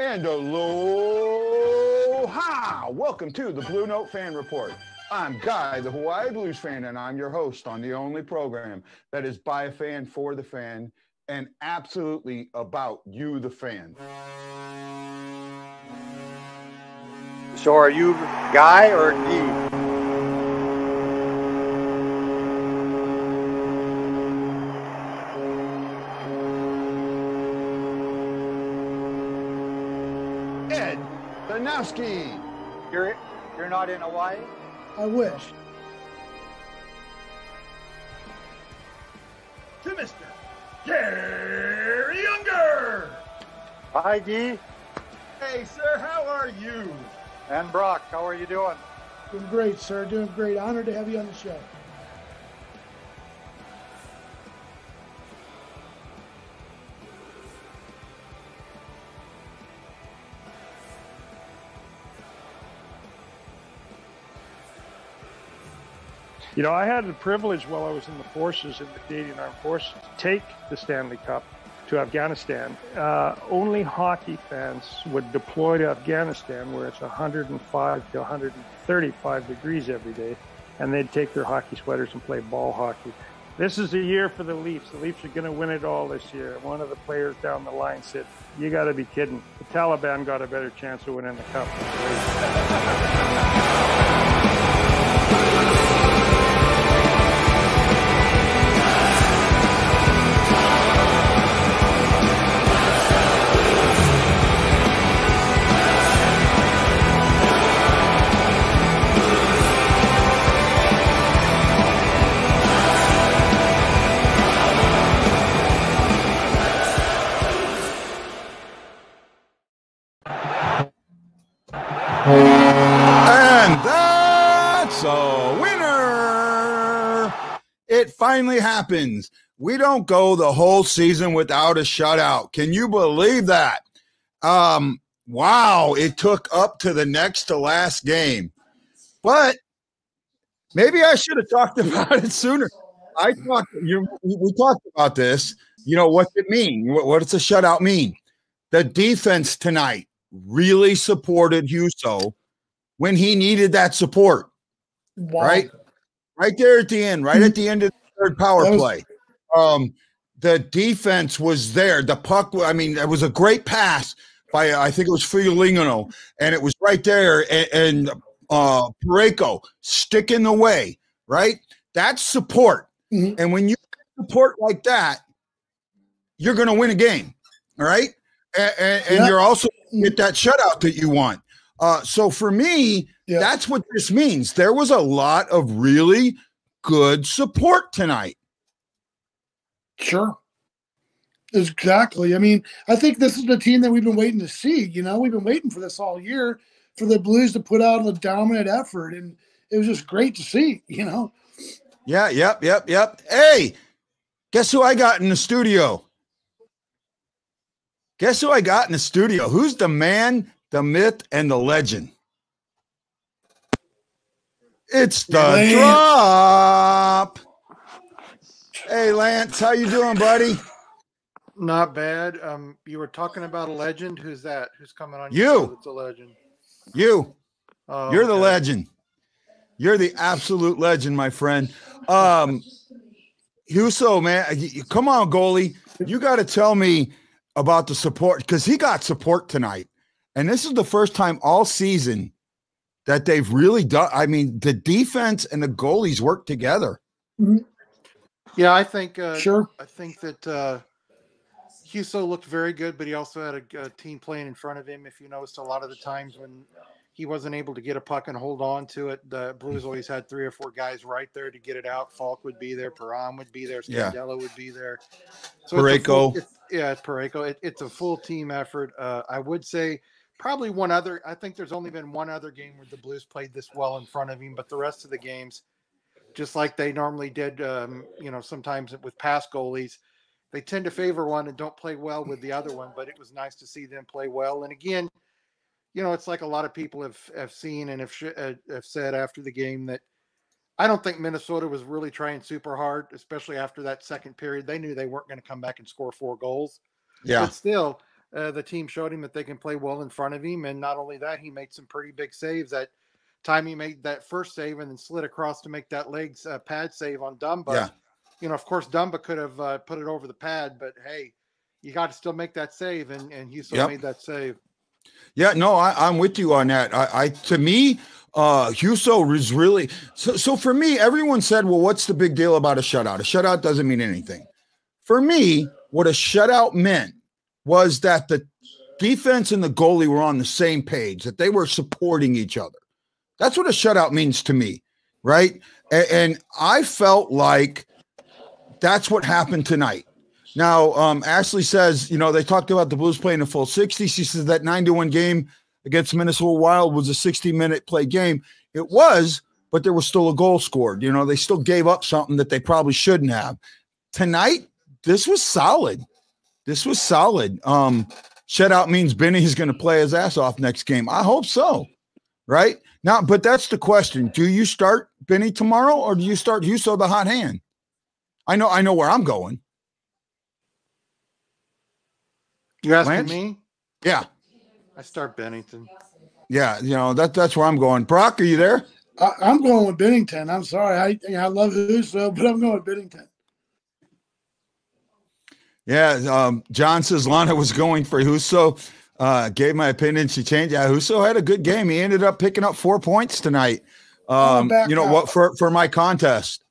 And aloha! Welcome to the Blue Note Fan Report. I'm Guy, the Hawaii Blues fan, and I'm your host on the only program that is by a fan for the fan and absolutely about you, the fan. So are you Guy or Guy? Danowski. You're you're not in Hawaii? I wish. to Mr. Gary Younger. Hi, Guy. Hey, sir, how are you? And Brock, how are you doing? Doing great, sir. Doing great. Honored to have you on the show. You know, I had the privilege while I was in the forces, in the Canadian Armed Forces, to take the Stanley Cup to Afghanistan. Uh, only hockey fans would deploy to Afghanistan where it's 105 to 135 degrees every day, and they'd take their hockey sweaters and play ball hockey. This is a year for the Leafs. The Leafs are going to win it all this year. One of the players down the line said, You got to be kidding. The Taliban got a better chance of winning the cup. finally happens. We don't go the whole season without a shutout. Can you believe that? Um, wow, it took up to the next to last game. But maybe I should have talked about it sooner. I talked you we talked about this. You know, what's it mean? What, what does a shutout mean? The defense tonight really supported Husso when he needed that support. Wow. Right? Right there at the end, right at the end of the third power was- play. Um, the defense was there. The puck, I mean, it was a great pass by I think it was Figolino, and it was right there. And, and uh Parayko stick in the way, right? That's support. Mhm. And when you support like that, you're gonna win a game. All right. And, and, and Yeah. you're also gonna get that shutout that you want. Uh, so for me, Yeah. that's what this means. There was a lot of really good support tonight. Sure. Exactly. I mean, I think this is the team that we've been waiting to see. You know, we've been waiting for this all year for the Blues to put out a dominant effort, and it was just great to see. You know, Yeah, yep, yep, yep. Hey, guess who I got in the studio? Guess who I got in the studio? Who's the man, the myth, and the legend? It's the Lance. drop. Hey, Lance, how you doing, buddy? Not bad. Um, you were talking about a legend. Who's that? Who's coming on? You. show a legend. You. Oh, You're the okay. legend. You're the absolute legend, my friend. Um, Husso, man, come on, goalie. You got to tell me about the support because he got support tonight, and this is the first time all season that they've really done. I mean, the defense and the goalies work together. Yeah, I think. Uh, sure. I think that uh, Husso looked very good, but he also had a, a team playing in front of him. If you noticed, a lot of the times when he wasn't able to get a puck and hold on to it, the Blues always had three or four guys right there to get it out. Faulk would be there, Param would be there, Yeah. Scandella would be there. it's a full- it's- yeah, it's Parayko. It, it's a full team effort. Uh, I would say probably one other. I think there's only been one other game where the Blues played this well in front of him, but the rest of the games, just like they normally did, um, you know, sometimes with past goalies, they tend to favor one and don't play well with the other one. But it was nice to see them play well. And again, you know, it's like a lot of people have have seen and have sh- uh, have said after the game that I don't think Minnesota was really trying super hard, especially after that second period. They knew they weren't going to come back and score four goals. Yeah, But still, uh, the team showed him that they can play well in front of him. And not only that, he made some pretty big saves. That time he made that first save and then slid across to make that legs uh, pad save on Dumba. Yeah. You know, of course, Dumba could have uh, put it over the pad, but hey, you got to still make that save, and and Husso Yep. made that save. Yeah, no, I, I'm with you on that. I, I to me, uh Husso was really so so for me, everyone said, Well, what's the big deal about a shutout? A shutout doesn't mean anything. For me, what a shutout meant was that the defense and the goalie were on the same page, that they were supporting each other. That's what a shutout means to me, right? A- and I felt like that's what happened tonight. Now, um, Ashley says, you know, they talked about the Blues playing a full 60. She says that 9 to 1 game against Minnesota Wild was a 60 minute play game. It was, but there was still a goal scored. You know, they still gave up something that they probably shouldn't have. Tonight, this was solid. This was solid. Um, shutout means Benny's going to play his ass off next game. I hope so. Right now, but that's the question. Do you start Benny tomorrow or do you start Husso the hot hand? I know, I know where I'm going. You asking Lance? me? Yeah. I start Binnington. Yeah, you know that that's where I'm going. Brock, are you there? I, I'm going with Binnington. I'm sorry. I I love Husso, but I'm going with Bennington. Yeah, um, John says Lana was going for Husso. Uh, gave my opinion. She changed. Yeah, Husso had a good game. He ended up picking up four points tonight. Um, you know what for for my contest.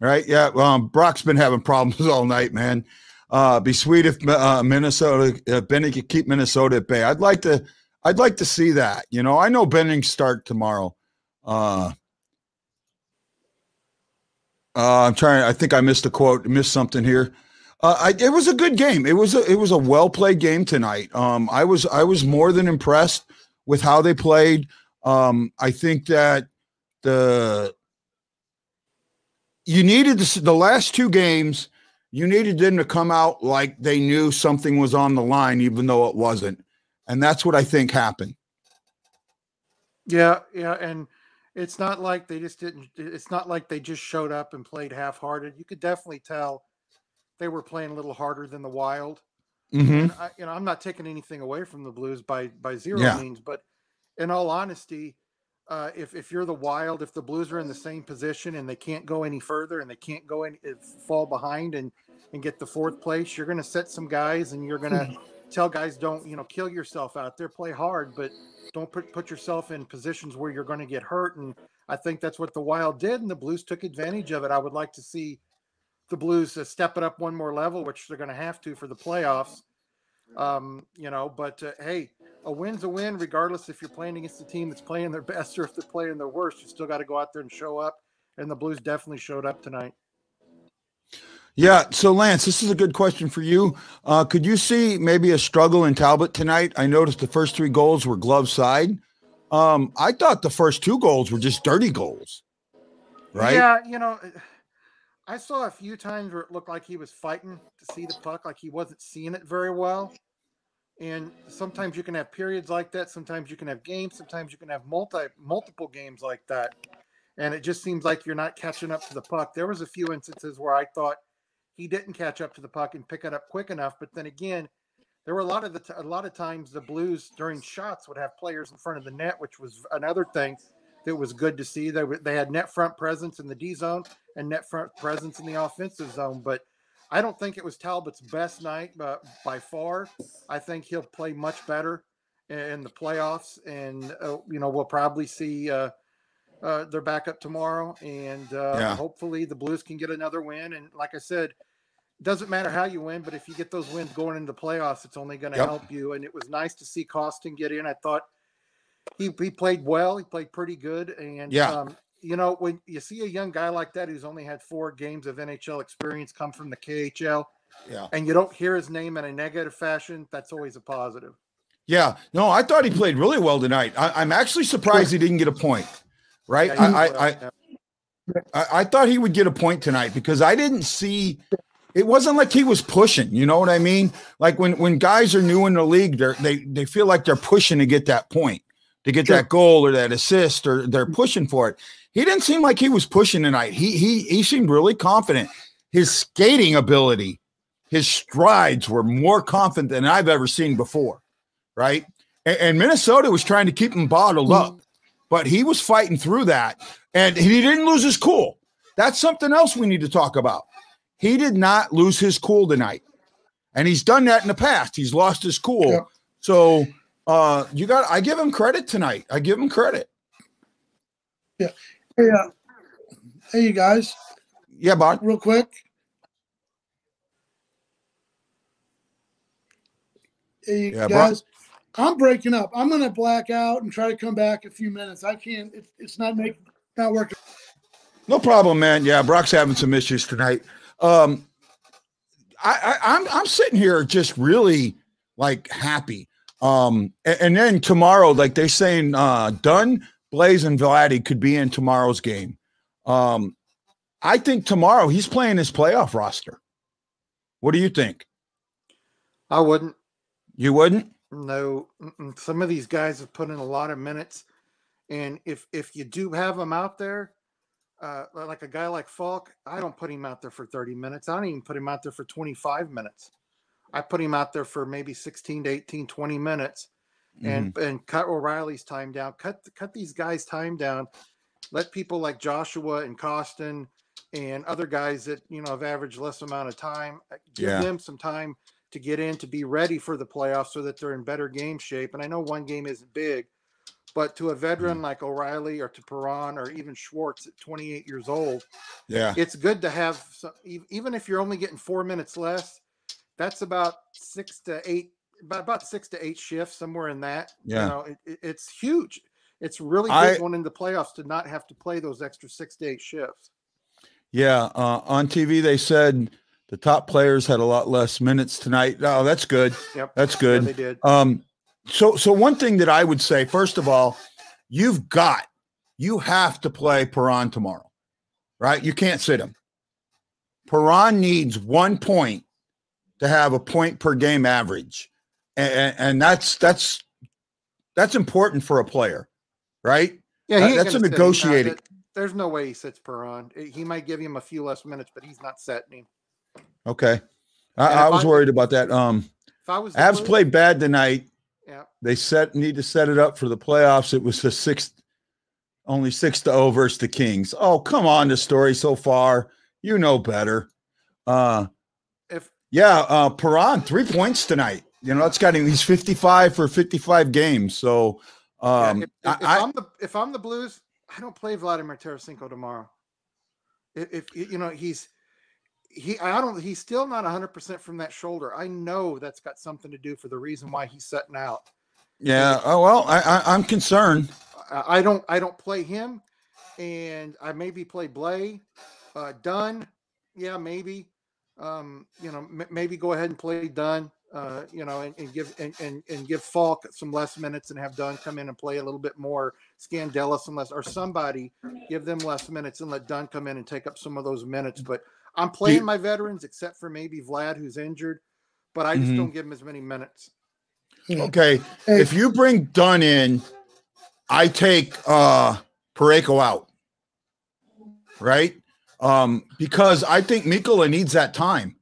Right? Yeah. Um, Brock's been having problems all night, man. Uh, be sweet if uh, Minnesota uh, Benning could keep Minnesota at bay. I'd like to. I'd like to see that. You know, I know Benning start tomorrow. Uh, uh, I'm trying. I think I missed a quote. Missed something here. Uh, I, it was a good game. It was a it was a well played game tonight. Um, I was I was more than impressed with how they played. Um, I think that the you needed the last two games. You needed them to come out like they knew something was on the line, even though it wasn't, and that's what I think happened. Yeah, yeah, and it's not like they just didn't. It's not like they just showed up and played half-hearted. You could definitely tell they were playing a little harder than the Wild. Mm-hmm. And I, you know, I'm not taking anything away from the Blues by by zero Yeah. means, but in all honesty, uh, if if you're the Wild, if the Blues are in the same position and they can't go any further and they can't go any if- fall behind and and get the fourth place, you're going to set some guys and you're going to tell guys don't you know kill yourself out there, play hard, but don't put put yourself in positions where you're going to get hurt. And I think that's what the Wild did, and the Blues took advantage of it. I would like to see the Blues uh, step it up one more level, which they're going to have to for the playoffs. Um, you know, but uh, hey, a win's a win, regardless if you're playing against a team that's playing their best or if they're playing their worst. You still got to go out there and show up. And the Blues definitely showed up tonight. Yeah. So, Lance, this is a good question for you. Uh, could you see maybe a struggle in Talbot tonight? I noticed the first three goals were glove side. Um, I thought the first two goals were just dirty goals, right? Yeah, you know, I saw a few times where it looked like he was fighting to see the puck, like he wasn't seeing it very well. And sometimes you can have periods like that. Sometimes you can have games. Sometimes you can have multi multiple games like that. And it just seems like you're not catching up to the puck. There was a few instances where I thought he didn't catch up to the puck and pick it up quick enough. But then again, there were a lot of the t- a lot of times the Blues during shots would have players in front of the net, which was another thing that was good to see. They were, they had net front presence in the D zone and net front presence in the offensive zone. But I don't think it was Talbot's best night, but by far, I think he'll play much better in the playoffs, and uh, you know we'll probably see uh, uh, their backup tomorrow, and uh, Yeah. hopefully the Blues can get another win. And like I said, doesn't matter how you win, but if you get those wins going into the playoffs, it's only going to Yep. help you. And it was nice to see Kostin get in. I thought he he played well. He played pretty good, and Yeah. um, you know when you see a young guy like that who's only had four games of NHL experience come from the KHL, Yeah. and you don't hear his name in a negative fashion, that's always a positive. Yeah. No, I thought he played really well tonight. I, I'm actually surprised he didn't get a point. Right. Yeah, I, I, I. I, I thought he would get a point tonight because I didn't see it wasn't like he was pushing, you know what I mean? Like when when guys are new in the league, they're they they feel like they're pushing to get that point, to get Sure. that goal or that assist, or they're pushing for it. He didn't seem like he was pushing tonight. He he he seemed really confident. His skating ability his strides were more confident than I've ever seen before, right? And, and Minnesota was trying to keep him bottled up, mm-hmm. but he was fighting through that, and he didn't lose his cool. That's something else we need to talk about. He did not lose his cool tonight, and he's done that in the past. He's lost his cool, Yeah. so uh, you got. I give him credit tonight. I give him credit. Hey, uh, hey, you guys, Yeah, Bart. real quick. Hey, you Yeah, bro. guys, I'm breaking up. I'm gonna black out and try to come back a few minutes. I can't. It's, it's not making not working. No problem, man. Yeah, Brock's having some issues tonight. Um, I, I, I'm I'm sitting here just really like happy. Um, and, and then tomorrow, like they're saying, uh, Dunn, Blaze, and Vladdy could be in tomorrow's game. Um, I think tomorrow he's playing his playoff roster. What do you think? I wouldn't. You wouldn't? No, some of these guys have put in a lot of minutes, and if if you do have them out there, uh, like a guy like Faulk, I don't put him out there for thirty minutes. I don't even put him out there for twenty five minutes. I put him out there for maybe sixteen to 18, 20 minutes, and and cut O'Reilly's time down. Cut cut these guys' time down. Let people like Joshua and Kostin and other guys that you know have averaged less amount of time uh, give Yeah. them some time to get in to be ready for the playoffs so that they're in better game shape. And I know one game isn't big, but to a Mm. veteran like O'Reilly or to Perron or even Schwartz at 28 years old, Yeah. it's good to have some, even if you're only getting four minutes less. That's about six to eight, about, six to eight shifts, somewhere in that. Yeah. you know, it, it- it's huge. It's really I- good going into playoffs to not have to play those extra six to eight shifts. Yeah. Uh, on TV, they said the top players had a lot less minutes tonight. Oh, that's good. Yep, That's yeah, good. they did. Um, so so one thing that I would say, first of all, you've got you have to play Perron tomorrow, right? You can't sit him. Perron needs one point to have a point per game average, and, and that's that's that's important for a player, right? Yeah, that- he ain't that's a gonna sit. Negotiating- There's no way he sits Perron. He might give him a few less minutes, but he's not setting him. Okay, I, I was I- worried about that. Um, If I was Avs played bad tonight. Yeah, They set need to set it up for the playoffs. It was the six, only six to zero versus the Kings. Oh, come on, the story so far. You know better. Uh, yeah, uh, Perron three points tonight. You know that's got him. He's fifty five for fifty five games. So, um, if, if, if I, I'm the if I'm the Blues, I don't play Vladimir Tarasenko tomorrow. If, if you know he's he I don't he's still not 100 percent from that shoulder. I know that's got something to do for the reason why he's setting out. yeah. Oh well, I, I I'm concerned. I I don't I don't play him, and I maybe play Blais, uh, Dunn. Yeah, maybe. Um, you know, m- maybe go ahead and play Dunn. Uh, you know, and, and give and, and and give Faulk some less minutes and have Dunn come in and play a little bit more. Scandella some less, or somebody give them less minutes and let Dunn come in and take up some of those minutes. But I'm playing my veterans, except for maybe Vlad, who's injured. But I just Mhm. don't give him as many minutes. Okay, Hey, if you bring Dunn in, I take uh Parayko out. Right? Um, because I think Mikkola needs that time.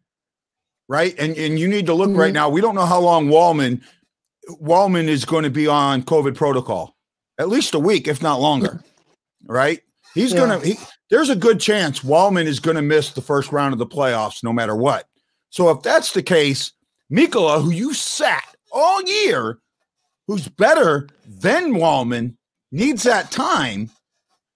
Right. And and you need to look right Mhm. now. We don't know how long Walman Walman is going to be on COVID protocol. At least a week, if not longer. Right? He's Yeah. gonna he there's a good chance Walman is gonna miss the first round of the playoffs no matter what. So if that's the case, Mikkola, who you sat all year, who's better than Walman, needs that time,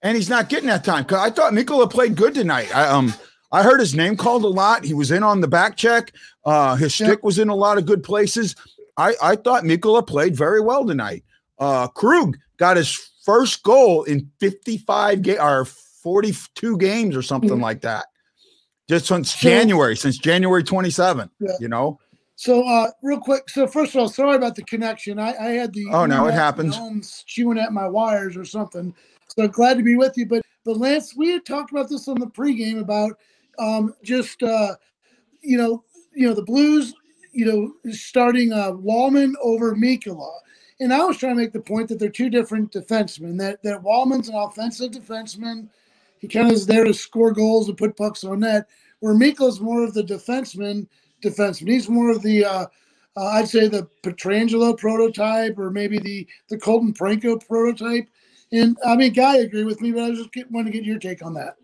and he's not getting that time. Cause I thought Mikkola played good tonight. I um I heard his name called a lot. He was in on the back check. Uh his Yeah. stick was in a lot of good places. I, I thought Mikkola played very well tonight. Uh Krug got his first goal in 55 ga- or 42 games or something Mhm. like that. Just since So- January, since January 27th, Yeah. you know. So, uh, real quick. So, first of all, sorry about the connection. I, I had the Oh, no, it happens. chewing at my wires or something. So glad to be with you. But, but Lance, we had talked about this on the pregame about um, just uh, you know, you know the Blues, you know, starting uh, Walman over Mikkola. And I was trying to make the point that they're two different defensemen. That that Walman's an offensive defenseman. He kind of is there to score goals and put pucks on net. Where Mikkola's more of the defenseman defenseman. He's more of the uh, uh, I'd say the Pietrangelo prototype or maybe the the Colton Parayko prototype. And I mean, Guy agree with me, but I just get, want to get your take on that.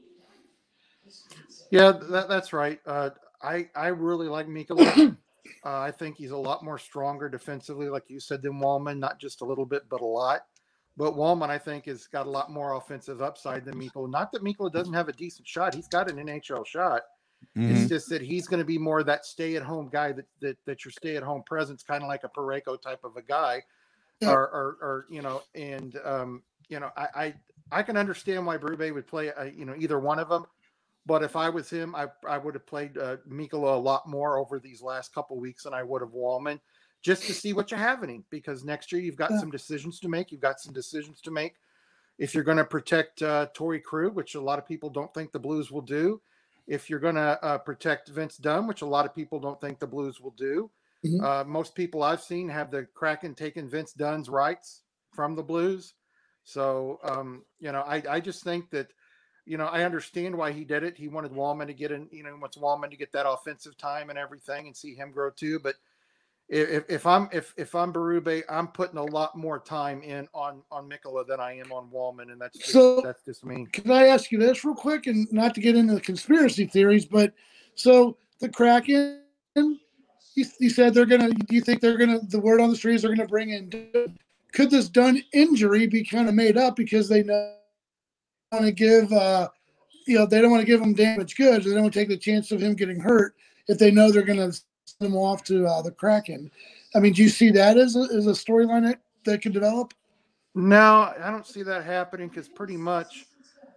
Yeah, that, that's right. Uh, I I really like Mikkola. uh, I think he's a lot more stronger defensively, like you said, than Walman. Not just a little bit, but a lot. But Walman, I think, has got a lot more offensive upside than Mikkola. Not that Mikkola doesn't have a decent shot; he's got an NHL shot. Mm-hmm. It's just that he's going to be more that stay-at-home guy that that, that your stay-at-home presence, kind of like a Parayko type of a guy, yeah. or, or, or you know, and um, you know, I, I I can understand why Berube would play, uh, you know, either one of them. But if I was him, I, I would have played uh, a lot more over these last couple weeks than I would have Walman, just to see what you have in him. Because next year you've got yeah. some decisions to make. You've got some decisions to make. If you're going to protect uh, Torey Krug, which a lot of people don't think the Blues will do, if you're going to uh, protect Vince Dunn, which a lot of people don't think the Blues will do, mm-hmm. uh, most people I've seen have the Kraken taken Vince Dunn's rights from the Blues. So, um, you know, I, I just think that – you know, I understand why he did it. He wanted Walman to get in, you know, wants Walman to get that offensive time and everything and see him grow too. But if, if I'm if if I'm Berube, I'm putting a lot more time in on on Mikkola than I am on Walman, and that's just, so. That's just me. Can I ask you this real quick, and not to get into the conspiracy theories, but so the Kraken, you, you said they're gonna. Do you think they're gonna? The word on the street is they're gonna bring in. Could this Dunn injury be kind of made up because they know? want to give, uh, you know, they don't want to give him damage goods. They don't want to take the chance of him getting hurt if they know they're going to send him off to uh, the Kraken. I mean, do you see that as a, as a storyline that, that could develop? No, I don't see that happening because pretty much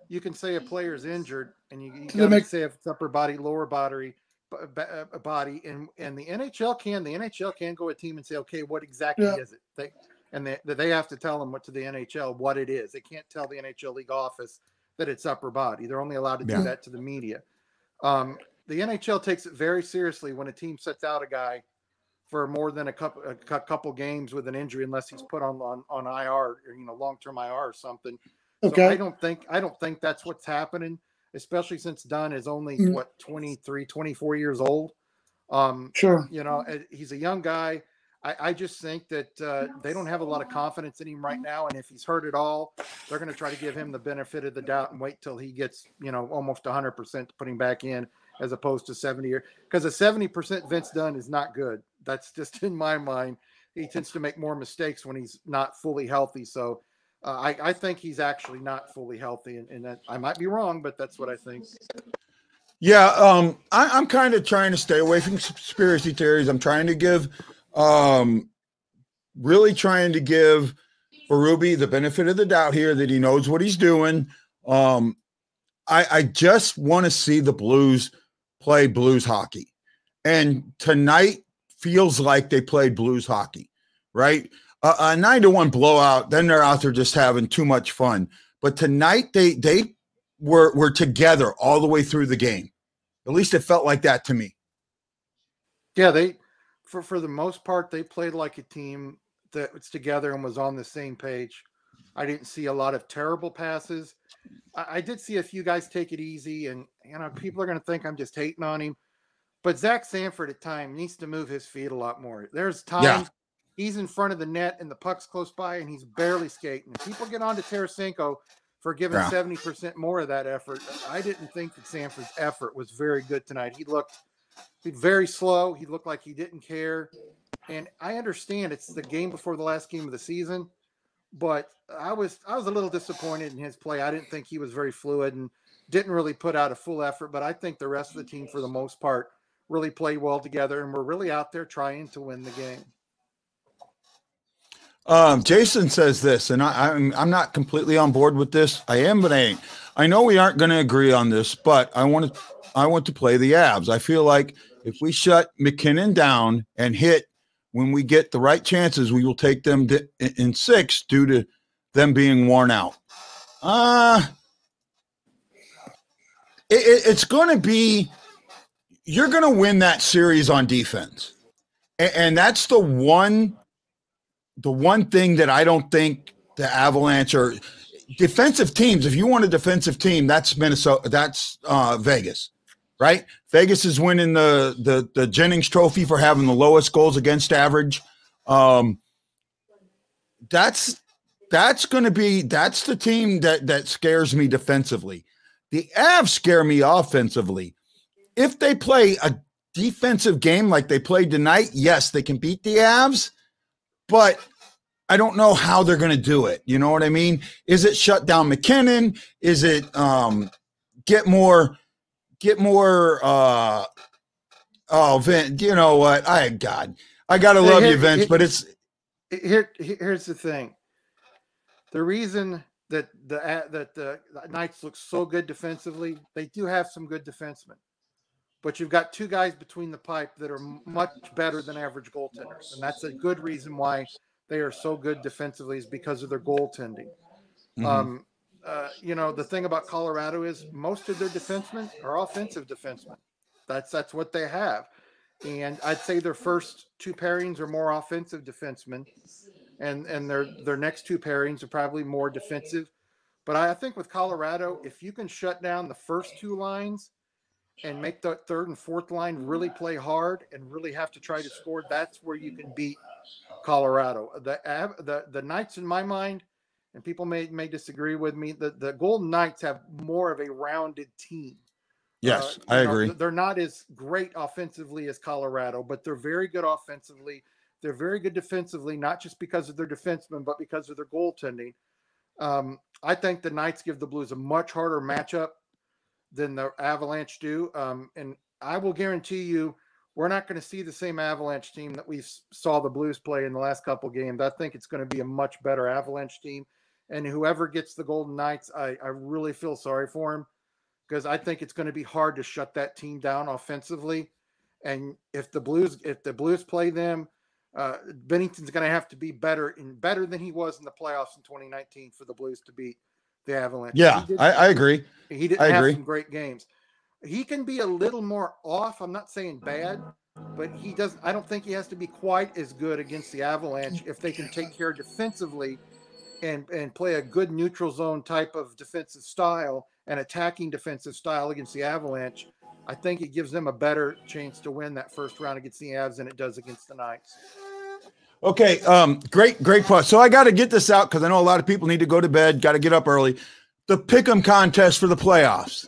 you can say a player's injured and you, you got to say if it's upper body, lower body, uh, body, and and the NHL can the NHL can go a team and say, okay, what exactly yeah. is it? They and they, they have to tell them what to the NHL what it is. They can't tell the NHL league office that it's upper body. They're only allowed to do yeah. that to the media. Um, the NHL takes it very seriously when a team sets out a guy for more than a couple a couple games with an injury, unless he's put on on, on IR or you know long term IR or something. Okay. So I don't think I don't think that's what's happening, especially since Dunn is only mm-hmm. what 23, 24 years old. Um, sure. You know, he's a young guy. I, I just think that uh, they don't have a lot of confidence in him right now. And if he's hurt at all, they're going to try to give him the benefit of the doubt and wait till he gets, you know, almost 100% to put him back in as opposed to 70 or because a 70% Vince Dunn is not good. That's just in my mind. He tends to make more mistakes when he's not fully healthy. So uh, I, I, think he's actually not fully healthy. And, and that, I might be wrong, but that's what I think. Yeah, um, I, I'm kind of trying to stay away from conspiracy theories. I'm trying to give um, really trying to give Berube the benefit of the doubt here that he knows what he's doing. Um, I, I just want to see the Blues play Blues hockey. And tonight feels like they played Blues hockey, right? A nine to one blowout, then they're out there just having too much fun. But tonight they they were were together all the way through the game. At least it felt like that to me. Yeah, they for for the most part, they played like a team that was together and was on the same page. I didn't see a lot of terrible passes. I, I did see a few guys take it easy, and you know people are going to think I'm just hating on him. But Zach Sanford at time needs to move his feet a lot more. There's times yeah. he's in front of the net and the puck's close by, and he's barely skating. People get on to Tarasenko for giving seventy yeah. percent more of that effort. I didn't think that Sanford's effort was very good tonight. He looked very slow. He looked like he didn't care. And I understand it's the game before the last game of the season, but I was I was a little disappointed in his play. I didn't think he was very fluid and didn't really put out a full effort. But I think the rest of the team, for the most part, really played well together and we're really out there trying to win the game. Um, Jason says this, and I, I'm I'm not completely on board with this. I am, but I ain't. I know we aren't going to agree on this, but I want to I want to play the Avs. I feel like if we shut MacKinnon down and hit when we get the right chances, we will take them in six due to them being worn out. Uh it, it's going to be you're going to win that series on defense, and, and that's the one the one thing that I don't think the Avalanche are defensive teams. If you want a defensive team, that's Minnesota. That's uh, Vegas. right? Vegas is winning the the the Jennings Trophy for having the lowest goals against average. Um, that's that's going to be that's the team that that scares me defensively. The Avs scare me offensively. If they play a defensive game like they played tonight, yes, they can beat the Avs, but I don't know how they're going to do it. You know what I mean? Is it shut down MacKinnon? Is it um, get more get more uh oh Vince, you know what? I God. I gotta love Here- you, Vince, here- but it's Here, here's the thing. The reason that the uh, that the Knights look so good defensively, they do have some good defensemen, but you've got two guys between the pipe that are much better than average goaltenders, and that's a good reason why they are so good defensively is because of their goaltending. Mhm. Um, uh, you know, the thing about Colorado is most of their defensemen are offensive defensemen. That's that's what they have, and I'd say their first two pairings are more offensive defensemen, and and their their next two pairings are probably more defensive. But I, I think with Colorado, if you can shut down the first two lines and make the third and fourth line really play hard and really have to try to score, that's where you can beat Colorado. The the the Knights, in my mind, and people may may disagree with me. The the Golden Knights have more of a rounded team. yes, Uh, I know, agree. they're not as great offensively as Colorado, but they're very good offensively. They're very good defensively, not just because of their defensemen, but because of their goaltending. Um, I think the Knights give the Blues a much harder matchup than the Avalanche do. Um, and I will guarantee you, we're not going to see the same Avalanche team that we saw the Blues play in the last couple games. I think it's going to be a much better Avalanche team. And whoever gets the Golden Knights, I, I really feel sorry for him because I think it's going to be hard to shut that team down offensively. And if the Blues, if the Blues play them, uh, Binnington's going to have to be better and better than he was in the playoffs in 2019 for the Blues to beat the Avalanche. Yeah, I, I agree. he didn't I have agree. some great games. He can be a little more off. I'm not saying bad, but he doesn't. I don't think he has to be quite as good against the Avalanche if they can take care defensively and and play a good neutral zone type of defensive style and attacking defensive style against the Avalanche. I think it gives them a better chance to win that first round against the Avs than it does against the Knights. Okay, um, great, great point. So I got to get this out because I know a lot of people need to go to bed, got to get up early. The pick'em contest for the playoffs.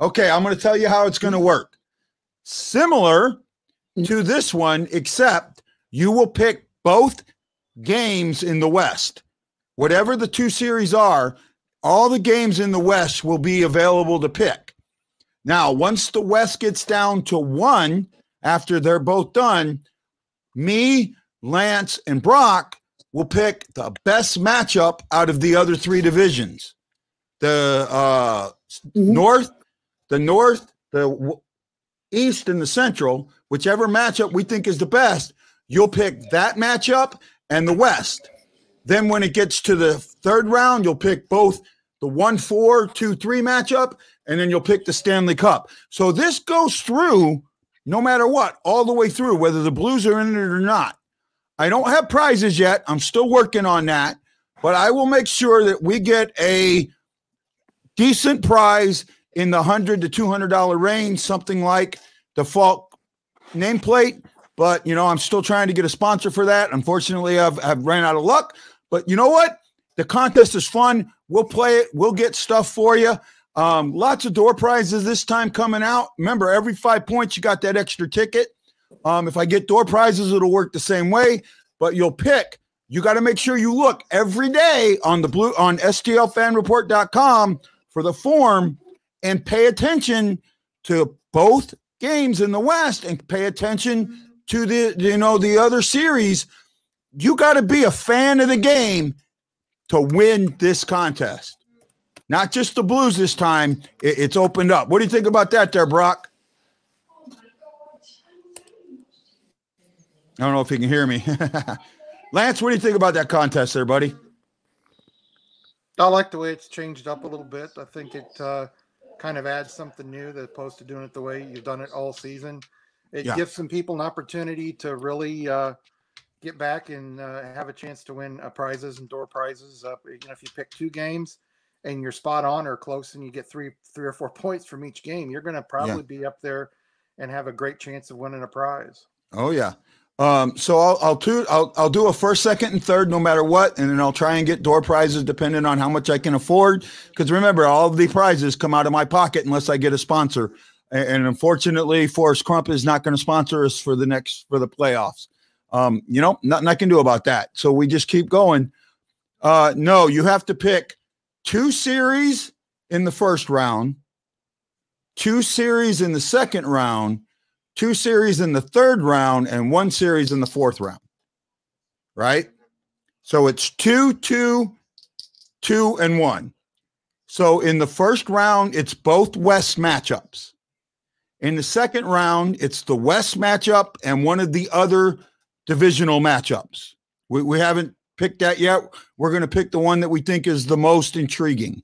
Okay, I'm going to tell you how it's going to work. Similar to this one, except you will pick both games in the West. Whatever the two series are, all the games in the West will be available to pick. Now, once the West gets down to one after they're both done, me, Lance, and Brock will pick the best matchup out of the other three divisions. The uh, Mhm. North, the North, the East, and the Central, whichever matchup we think is the best, you'll pick that matchup and the West. Then when it gets to the third round, you'll pick both the one, four, two, three matchup, and then you'll pick the Stanley Cup. So this goes through no matter what, all the way through, whether the Blues are in it or not. I don't have prizes yet. I'm still working on that, but I will make sure that we get a decent prize in the hundred to two hundred dollar range, something like the Faulk nameplate. But you know, I'm still trying to get a sponsor for that. Unfortunately, I've, I've ran out of luck. But you know what? The contest is fun. We'll play it. We'll get stuff for you. Um, lots of door prizes this time coming out. Remember, every five points, you got that extra ticket. Um, if I get door prizes, it'll work the same way, but you'll pick. You got to make sure you look every day on the blue on stlfanreport.com for the form and pay attention to both games in the West and pay attention to the you know the other series. You got to be a fan of the game to win this contest. Not just the Blues this time. It- it's opened up. What do you think about that, there, Brock? I don't know if you can hear me. Lance, what do you think about that contest there, buddy? I like the way it's changed up a little bit. I think it uh, kind of adds something new as opposed to doing it the way you've done it all season. It Yeah. gives some people an opportunity to really uh, get back and uh, have a chance to win uh, prizes and door prizes. Uh, you know, if you pick two games and you're spot on or close, and you get three three or four points from each game, you're going to probably be up there and have a great chance of winning a prize. Oh yeah. Um, so I'll I'll do I'll I'll do a first, second, and third no matter what, and then I'll try and get door prizes depending on how much I can afford. Because remember, all the prizes come out of my pocket unless I get a sponsor. And, and unfortunately, Forrest Crump is not going to sponsor us for the next for the playoffs. Um, you know, nothing I can do about that. So we just keep going. Uh, no, you have to pick two series in the first round, two series in the second round two series in the third round and one series in the fourth round. Right? So it's two, two, two, and one. So in the first round, it's both West matchups. In the second round, it's the West matchup and one of the other divisional matchups. We, we haven't picked that yet. We're going to pick the one that we think is the most intriguing.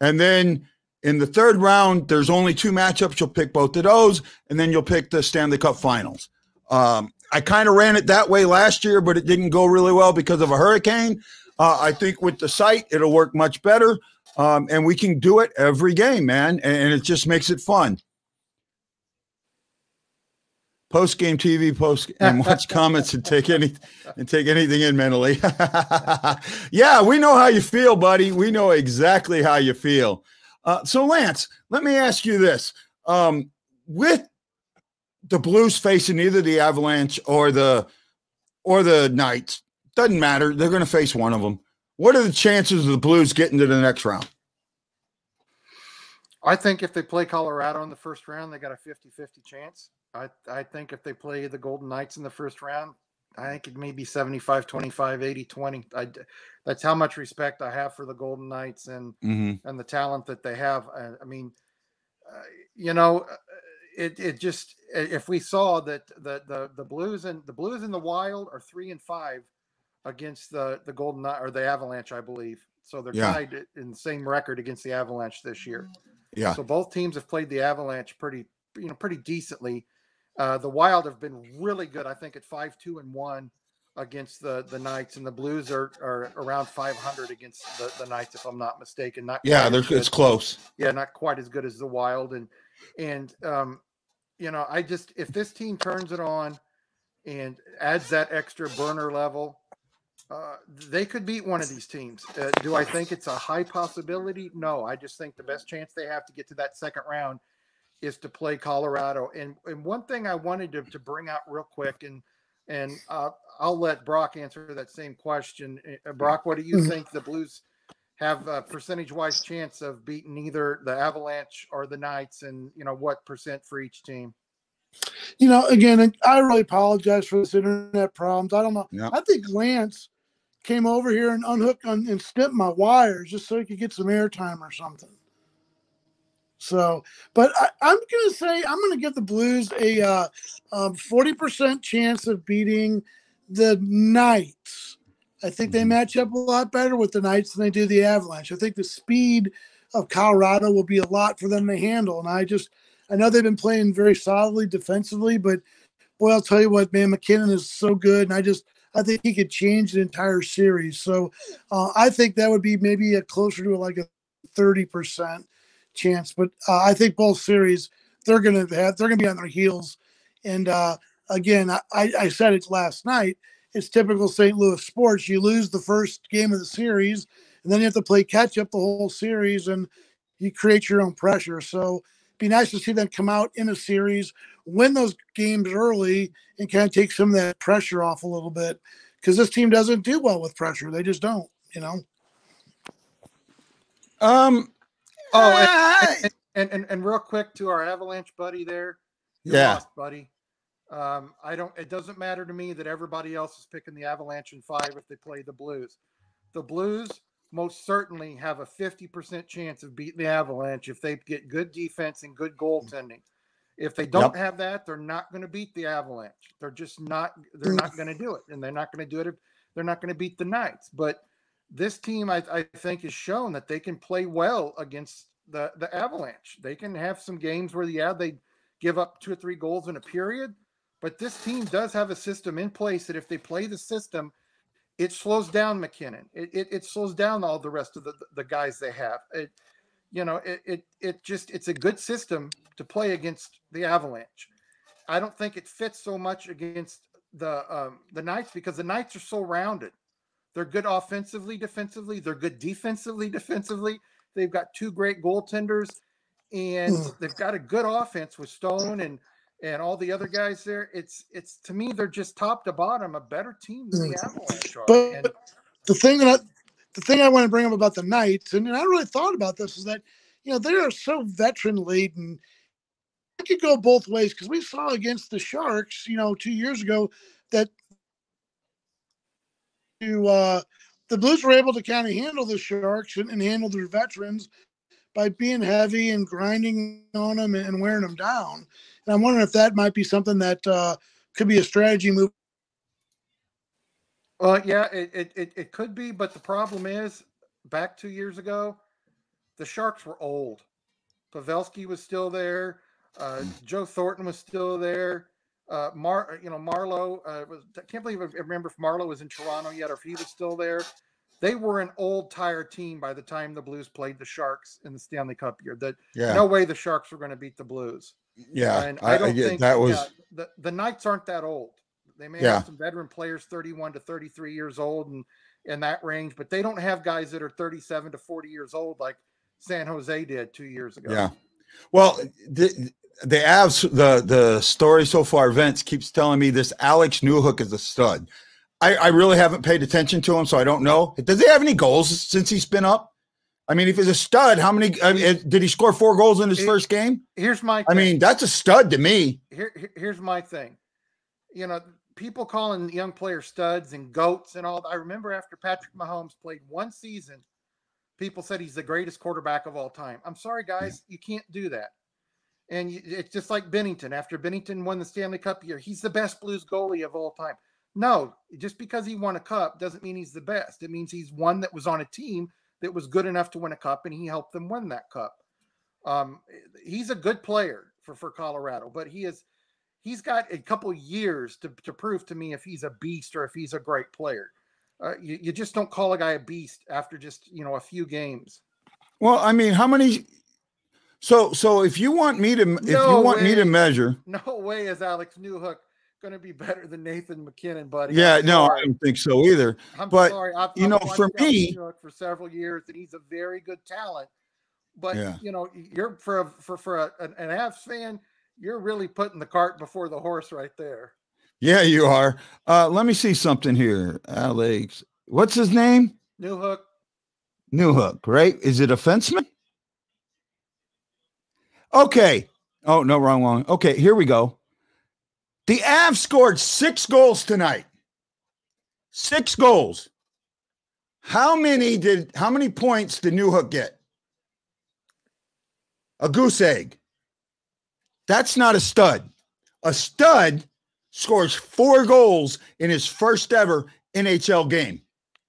And then in the third round, there's only two matchups. You'll pick both of those, and then you'll pick the Stanley Cup Finals. Um, I kind of ran it that way last year, but it didn't go really well because of a hurricane. Uh, I think with the site, it'll work much better, um, and we can do it every game, man, and, and it just makes it fun. Post game TV, post and watch comments and take any and take anything in mentally. yeah, we know how you feel, buddy. We know exactly how you feel. Uh, so, Lance, let me ask you this: um, with the Blues facing either the Avalanche or the or the Knights, doesn't matter. They're going to face one of them. What are the chances of the Blues getting to the next round? I think if they play Colorado in the first round, they got a 50 50 chance. I, I think if they play the Golden Knights in the first round, I think it may be 75 25, 80 20. I, that's how much respect I have for the Golden Knights and mm-hmm. and the talent that they have. I, I mean, uh, you know, uh, it it just if we saw that the the the Blues and the Blues and the Wild are three and five against the the Golden Knight or the Avalanche, I believe. So they're yeah. tied in the same record against the Avalanche this year. Yeah. So both teams have played the Avalanche pretty you know pretty decently. Uh, the Wild have been really good. I think at five two and one against the the Knights, and the Blues are are around 500 against the, the Knights, if I'm not mistaken. Not yeah, it's close. Yeah, not quite as good as the Wild, and and um, you know, I just if this team turns it on and adds that extra burner level, uh, they could beat one of these teams. Uh, do I think it's a high possibility? No, I just think the best chance they have to get to that second round is to play Colorado. And and one thing I wanted to, to bring out real quick, and and uh, I'll let Brock answer that same question. Uh, Brock, what do you mm-hmm. think the Blues have a percentage wise chance of beating either the Avalanche or the Knights, and you know what percent for each team? You know, again, I really apologize for this internet problems. I don't know. Yeah. I think Lance came over here and unhooked on, and snipped my wires just so he could get some airtime or something. So, but I, am going to say I'm going to give the Blues a uh, um, 40% chance of beating the Knights. I think they mm-hmm. match up a lot better with the Knights than they do the Avalanche. I think the speed of Colorado will be a lot for them to handle. And I just, I know they've been playing very solidly defensively, but boy, I'll tell you what, man, MacKinnon is so good. And I just, I think he could change the entire series. So uh, I think that would be maybe a closer to like a 30% chance. But uh, I think both series they're going to have they're going to be on their heels. And uh, again, I, I said it last night. It's typical St. Louis sports. You lose the first game of the series, and then you have to play catch up the whole series, and you create your own pressure. So be nice to see them come out in a series, win those games early, and kind of take some of that pressure off a little bit. Because this team doesn't do well with pressure. They just don't, you know. Um, Oh, and, and, and, and, real quick to our Avalanche buddy there. yeah. Lost, buddy. Um, I don't, it doesn't matter to me that everybody else is picking the Avalanche in five if they play the Blues. The Blues most certainly have a 50% chance of beating the Avalanche if they get good defense and good goaltending. If they don't yep. have that, they're not going to beat the Avalanche. They're just not, they're not going to do it. And they're not going to do it if they're not going to beat the Knights. But this team, I, I think, has shown that they can play well against the the Avalanche. They can have some games where, yeah, they give up two or three goals in a period, but this team does have a system in place that if they play the system it slows down MacKinnon. It, it, it slows down all the rest of the, the guys they have. It, you know, it, it it just it's a good system to play against the Avalanche. I don't think it fits so much against the um, the Knights because the Knights are so rounded. They're good offensively, defensively. They're good defensively, defensively. They've got two great goaltenders, and they've got a good offense with Stone and and all the other guys there. It's it's to me they're just top to bottom a better team than the mm. Avalanche are. But And the thing that I, the thing I want to bring up about the Knights, and I really thought about this, is that you know they are so veteran laden. It could go both ways because we saw against the Sharks, you know, two years ago that to uh, the Blues were able to kind of handle the Sharks and, and handle their veterans by being heavy and grinding on them and, and wearing them down. And I'm wondering if that might be something that uh, could be a strategy move. Well, yeah, it, it, it, it could be, but the problem is back two years ago, the Sharks were old. Pavelski was still there. Uh, Joe Thornton was still there. Uh, Mar, you know, Marlowe uh, was. I can't believe I remember if Marlowe was in Toronto yet or if he was still there. They were an old, tire team by the time the Blues played the Sharks in the Stanley Cup year. That Yeah. no way the Sharks were going to beat the Blues. Yeah. and I, I don't I think that was yeah, the the Knights aren't that old. They may Yeah. have some veteran players, 31 to 33 years old, and in that range, but they don't have guys that are 37 to 40 years old like San Jose did two years ago. Yeah. Well, the the Avs, the the story so far, Vince keeps telling me this Alex Newhook is a stud. I, I really haven't paid attention to him, so I don't know. Does he have any goals since he's been up? I mean, if he's a stud, how many? I mean, did he score four goals in his first game? Here's my. I mean, that's a stud to me. here, here- here's my thing. You know, people calling young players studs and goats and all. I remember after Patrick Mahomes played one season, people said he's the greatest quarterback of all time. I'm sorry, guys, you can't do that. And you, it's just like Binnington. After Binnington won the Stanley Cup year, he's the best Blues goalie of all time. No, just because he won a cup doesn't mean he's the best. It means he's one that was on a team that was good enough to win a cup, and he helped them win that cup. Um, he's a good player for for Colorado, but he is he's got a couple years to, to prove to me if he's a beast or if he's a great player. Uh, you, you just don't call a guy a beast after just you know a few games. Well, I mean, how many? So, so if you want me to, if No you want me to measure, No way is Alex Newhook going to be better than Nathan MacKinnon, buddy. yeah, I'm no, I don't think so either. I'm but, sorry. I've, you I've know, for me- for several years, and he's a very good talent. But Yeah. you know, you're for a, for for a, an, an Avs fan, you're really putting the cart before the horse right there. Yeah, you are. Uh, let me see something here, Alex. What's his name? Newhook, Newhook, right? Is it a fenceman? Okay. Oh, no, wrong one. Okay, here we go. The Avs scored six goals tonight. Six goals. How many did how many points did Newhook get? A goose egg. That's not a stud. A stud scores four goals in his first ever NHL game.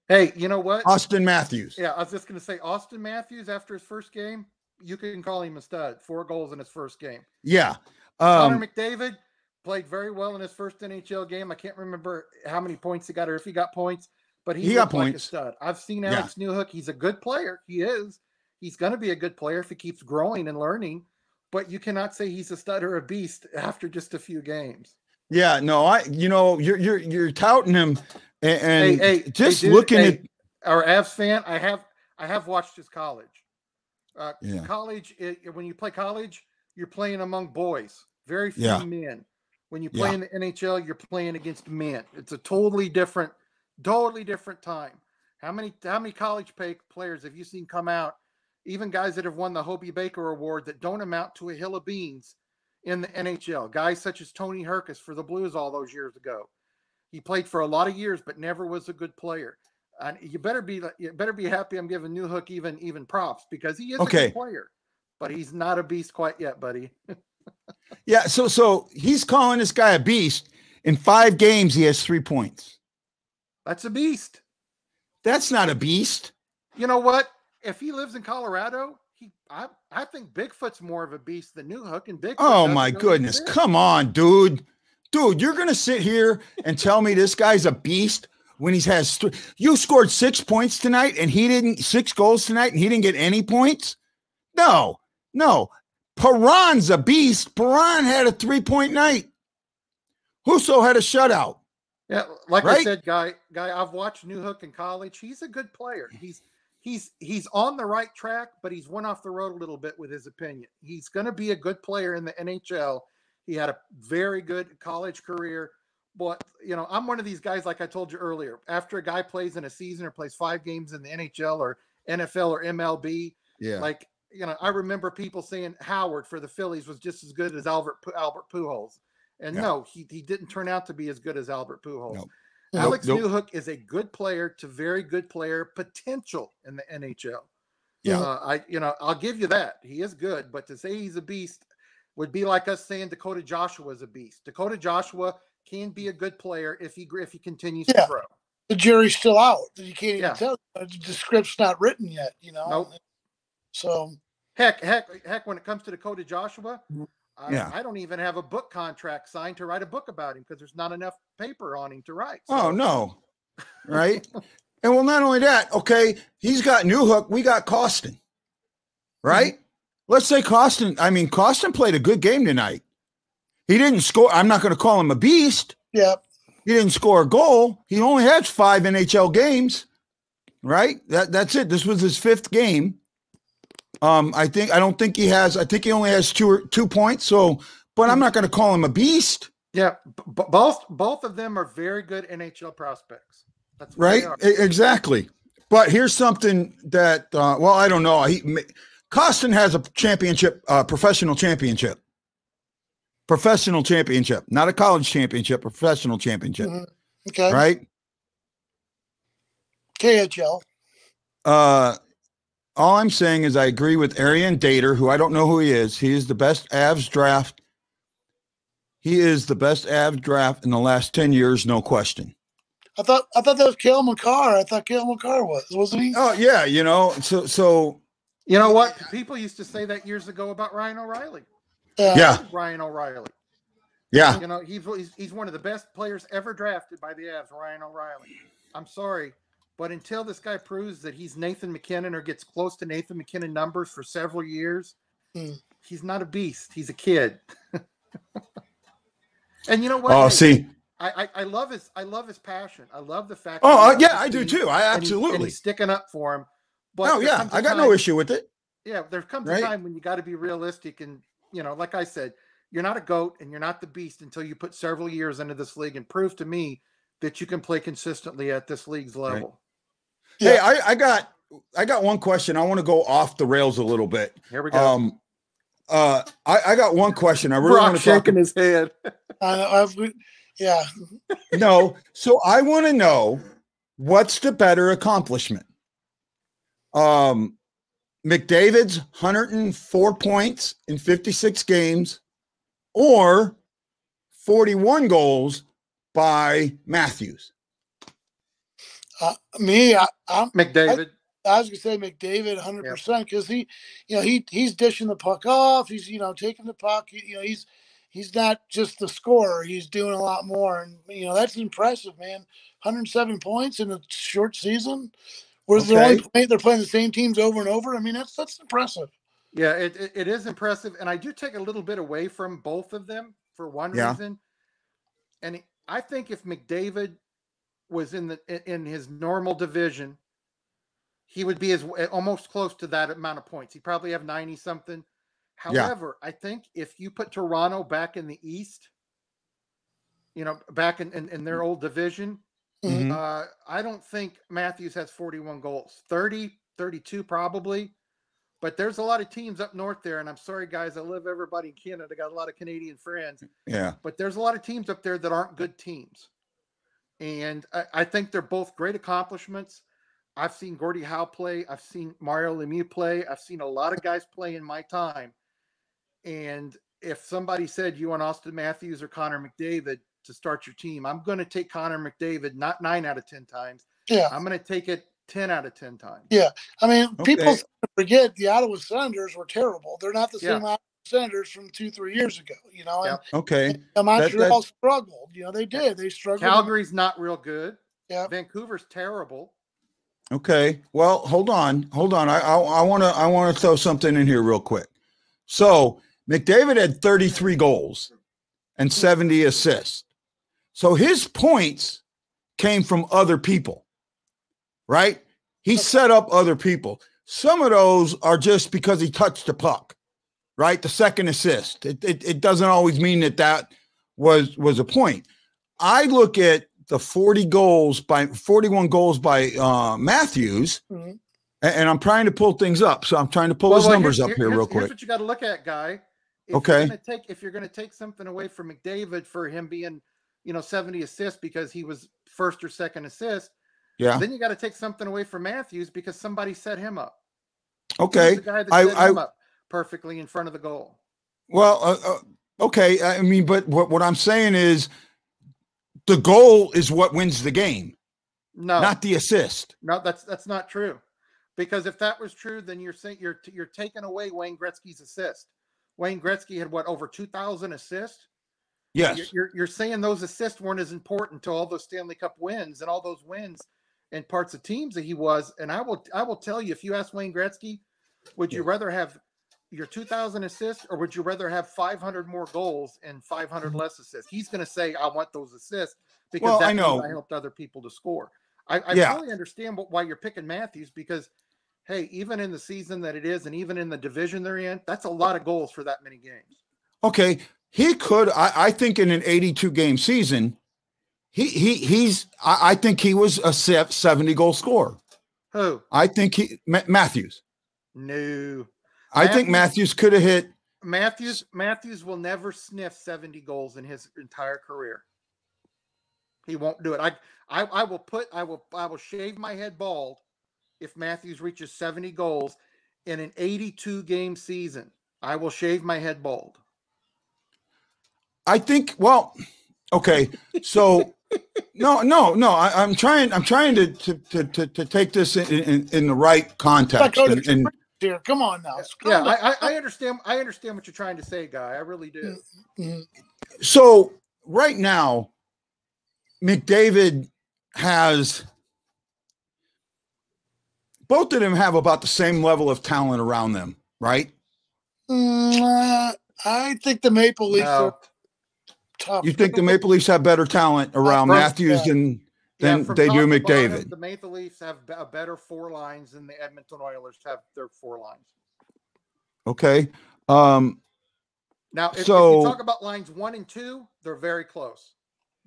Hey, you know what? Auston Matthews. Yeah, I was just going to say Auston Matthews after his first game, you can call him a stud. Four goals in his first game. Yeah. Connor Um, McDavid played very well in his first NHL game. I can't remember how many points he got or if he got points, but he, He got looked like a points. stud. I've seen Yeah. Alex Newhook. He's a good player. He is. He's going to be a good player if he keeps growing and learning. But you cannot say he's a stud or a beast after just a few games. Yeah, no, I you know you're you're you're touting him a- and, hey, hey, just dude, looking hey, at our Avs fan, I have I have watched his college. Uh, Yeah. College, it, when you play college, you're playing among boys, very few Yeah. men. When you play Yeah. in the NHL, you're playing against men. It's a totally different, totally different time. How many how many college pay players have you seen come out? Even guys that have won the Hobey Baker Award that don't amount to a hill of beans in the NHL. Guys such as Tony Hrkac for the Blues all those years ago. He played for a lot of years, but never was a good player. And you better be you better be happy I'm giving Newhook even even props because he is a Okay. good player, but he's not a beast quite yet, buddy. yeah. So so he's calling this guy a beast. In five games, he has three points. That's a beast. That's not a beast. You know what? If he lives in Colorado, he I I think Bigfoot's more of a beast than Newhook, and Bigfoot. Oh my goodness! Come on, dude. Dude, you're gonna sit here and tell me this guy's a beast when he has th- you scored six points tonight and he didn't six goals tonight and he didn't get any points? No, no. Perron's a beast. Perron had a three point night. Husso had a shutout. Yeah, like I said, guy, guy, I've watched Newhook in college. He's a good player. He's he's he's on the right track, but he's went off the road a little bit with his opinion. He's going to be a good player in the NHL. He had a very good college career, but you know, I'm one of these guys. Like I told you earlier, after a guy plays in a season or plays five games in the NHL or NFL or MLB, Yeah. like you know, I remember people saying Howard for the Phillies was just as good as Albert Albert Pujols, and Yeah. no, he he didn't turn out to be as good as Albert Pujols. Nope. Alex Nope. Newhook is a good player to very good player potential in the NHL. Yeah. Uh, I you know I'll give you that he is good, but to say he's a beast would be like us saying Dakota Joshua is a beast. Dakota Joshua can be a good player if he if he continues Yeah. to grow. The jury's still out. You can't even Yeah. tell. Uh, the script's not written yet. You know. Nope. So Heck, heck, heck! When it comes to Dakota Joshua, mm-hmm. I, Yeah. I don't even have a book contract signed to write a book about him because there's not enough paper on him to write. Oh no. Right? and well, not only that, okay, he's got Newhook, we got Kostin. Right? Mm-hmm. Let's say Kostin, I mean, Kostin played a good game tonight. He didn't score. I'm not going to call him a beast. yeah, He didn't score a goal. He only has five NHL games. Right? That that's it. This was his fifth game. Um, I think I don't think he has. I think he only has two or two points. So, but I'm not going to call him a beast. yeah, b- b- both both of them are very good NHL prospects. That's right they. Exactly but here's something that uh, well i don't know he Kostin has a championship uh, professional championship professional championship not a college championship professional championship Mhm. okay. right KHL. uh all i'm saying is i agree with Adrian Dater who i don't know who he is he is the best avs draft he is the best avs draft in the last 10 years no question I thought I thought that was Cale Makar. I thought Cale Makar was, wasn't he? oh yeah you know so so You know what? People used to say that years ago about Ryan O'Reilly. Yeah Ryan O'Reilly. yeah You know, he's, he's he's one of the best players ever drafted by the Avs, Ryan O'Reilly. I'm sorry, but until this guy proves that he's Nathan MacKinnon or gets close to Nathan MacKinnon numbers for several years, Hmm. he's not a beast. He's a kid. and you know what? oh Hey, see I, I I love his I love his passion. I love the fact. Oh, that uh, yeah, I do too. I and he- and absolutely. he's sticking up for him. But Oh yeah, I a I got no issue with it. yeah, there comes Right? a time when you got to be realistic, and you know, like I said, you're not a goat and you're not the beast until you put several years into this league and prove to me that you can play consistently at this league's Right. level. Hey, I, I got I got one question. I want to go off the rails a little bit. Here we go. Um, uh, I, I got one question. I really Brock want to talk. shaking his head. I, I've, yeah. No, so I want to know what's the better accomplishment. Um, McDavid's 104 points in 56 games, or 41 goals by Matthews. Uh, me, I, I'm, McDavid. I was gonna say McDavid, hundred percent, because he, you know, he he's dishing the puck off. He's you know taking the puck. he- You know, he's he's not just the scorer. He's doing a lot more, and you know that's impressive, man. 107 points in a short season. Whereas they're only playing, they're playing the same teams over and over. I mean, that's that's impressive. Yeah, it, it, it is impressive. And I do take a little bit away from both of them for one Yeah. reason. And I think if McDavid was in the in- in his normal division, he would be as almost close to that amount of points. He'd probably have 90 something. Yeah. However, I think if you put Toronto back in the East, you know, back in, in, in their mm. old division, Mhm. uh, I don't think Matthews has 41 goals. 30, 32 probably. But there's a lot of teams up north there. And I'm sorry, guys, I love everybody in Canada. Got a lot of Canadian friends. Yeah. But there's a lot of teams up there that aren't good teams. And I, I think they're both great accomplishments. I've seen Gordie Howe play. I've seen Mario Lemieux play. I've seen a lot of guys play in my time. And if somebody said you want Auston Matthews or Connor McDavid to start your team, I'm going to take Connor McDavid not nine out of 10 times. Yeah, I'm going to take it 10 out of 10 times. Yeah. I mean, people forget the Ottawa Senators were terrible. They're not the Yeah. same Ottawa Senators from two, three years ago. You know, and, Okay. and Montreal that- struggled. You know, they did. They struggled. Calgary's not real good. Yeah. Vancouver's terrible. Okay. Well, hold on, hold on. I I want to I want to throw something in here real quick. So McDavid had 33 goals and 70 assists. So his points came from other people, right? He set up other people. Some of those are just because he touched the puck, right? The second assist. It, it, it doesn't always mean that that was was a point. I look at the 40 goals by 41 goals by uh, Matthews, Mhm. a- and, I'm trying to pull things up. So I'm trying to pull his well, numbers here's- up here here's- real Here's what you got to look at, guy. If Okay. You're gonna take if you're going to take something away from McDavid for him being, you know, 70 assists because he was first or second assist, Yeah. then you got to take something away from Matthews because somebody set him up. Okay. the guy that I- set I- him up perfectly in front of the goal. Well, uh, uh, okay. I mean, but what, what I'm saying is the goal is what wins the game, No, not the assist. no, that's that's not true. Because if that was true, then you're saying you're you're taking away Wayne Gretzky's assist. Wayne Gretzky had what over 2,000 assists. Yes. You're, you're you're saying those assists weren't as important to all those Stanley Cup wins and all those wins and parts of teams that he was. And I will I will tell you, if you ask Wayne Gretzky, would you rather have your 2,000 assists or would you rather have 500 more goals and 500 less assists? He's going to say, I want those assists because Mm-hmm. Well, that I know. I helped other people to score. I, I Yeah. fully understand what, why you're picking Matthews because, hey, even in the season that it is, and even in the division they're in, that's a lot of goals for that many games. Okay. He could, I, I think, in an 82 game season, he he he's. I, I think he was a 70 goal scorer. Who? I think he Ma- Matthews. No. I think Matthews could have hit. Matthews Matthews will never sniff 70 goals in his entire career. He won't do it. I I, I will put I will I will shave my head bald if Matthews reaches 70 goals in an 82 game season. I will shave my head bald. I think. Well, okay. So no, no, no. I, I'm trying. I'm trying to to to, to, to take this in, in, in the right context. Like, And, and Here, come on now. Come Yeah. I, I, I understand I understand what you're trying to say, guy. I really do. So right now, McDavid has both of them have about the same level of talent around them, right? Mm, uh, I think the Maple Leafs No. are tough. You think the Maple Leafs have better talent around Matthews yeah. than Yeah, than they do to bottom, McDavid? The Maple Leafs have a better four lines than the Edmonton Oilers have their four lines. Okay. Um, Now, if, if you talk about lines one and two, they're very close,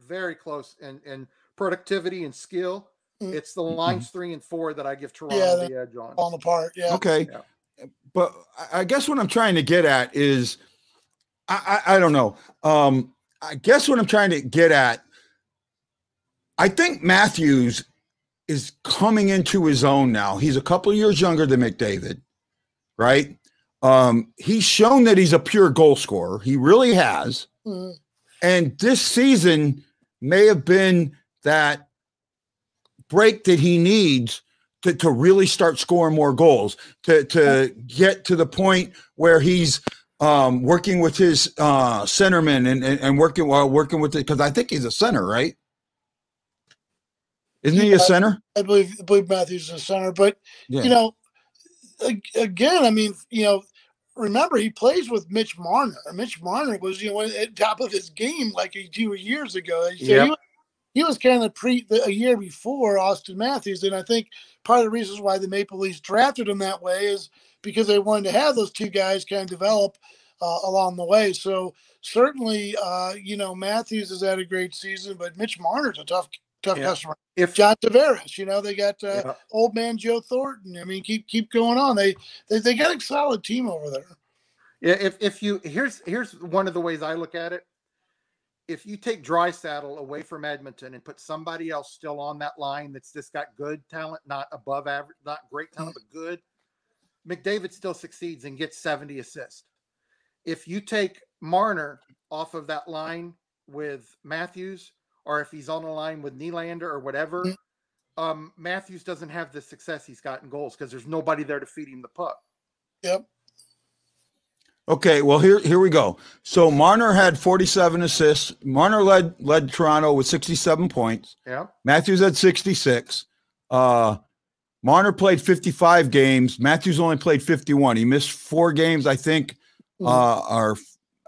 very close in, in productivity and skill. Mm. It's the lines three and four that I give Toronto Yeah, the edge on. falling apart. Yeah. okay. Yeah. But I- I guess what I'm trying to get at is I, I, I don't know. Um, I guess what I'm trying to get at, I think Matthews is coming into his own now. He's a couple of years younger than McDavid, right? Um, he's shown that he's a pure goal scorer. He really has. Mhm. And this season may have been that break that he needs to, to really start scoring more goals, to, to get to the point where he's um, working with his uh, centerman and, and, and working while working with it. Because I think he's a center, right? Isn't he a center? I believe I believe Matthews is a center, but Yeah. you know, again, I mean, you know, remember he plays with Mitch Marner. Mitch Marner was you know at top of his game like a few years ago. So he, was, he was kind of pre the, a year before Auston Matthews, and I think part of the reasons why the Maple Leafs drafted him that way is because they wanted to have those two guys kind of develop uh, along the way. So certainly, uh, you know, Matthews has had a great season, but Mitch Marner's a tough tough Yeah. customer. If John Tavares, you know, they got uh, Yeah. old man Joe Thornton. I mean, keep keep going on. They they, they got a solid team over there. Yeah, if if you here's here's one of the ways I look at it. If you take Draisaitl away from Edmonton and put somebody else still on that line that's just got good talent, not above average, not great talent, but good, McDavid still succeeds and gets 70 assists. If you take Marner off of that line with Matthews, or if he's on a line with Nylander or whatever, Mm. um, Matthews doesn't have the success he's got in goals because there's nobody there to feed him the puck. Yep. Okay, well here here we go. So Marner had 47 assists. Marner led led Toronto with 67 points. Yeah. Matthews had 66. Uh Marner played 55 games. Matthews only played 51. He missed four games, I think. Uh or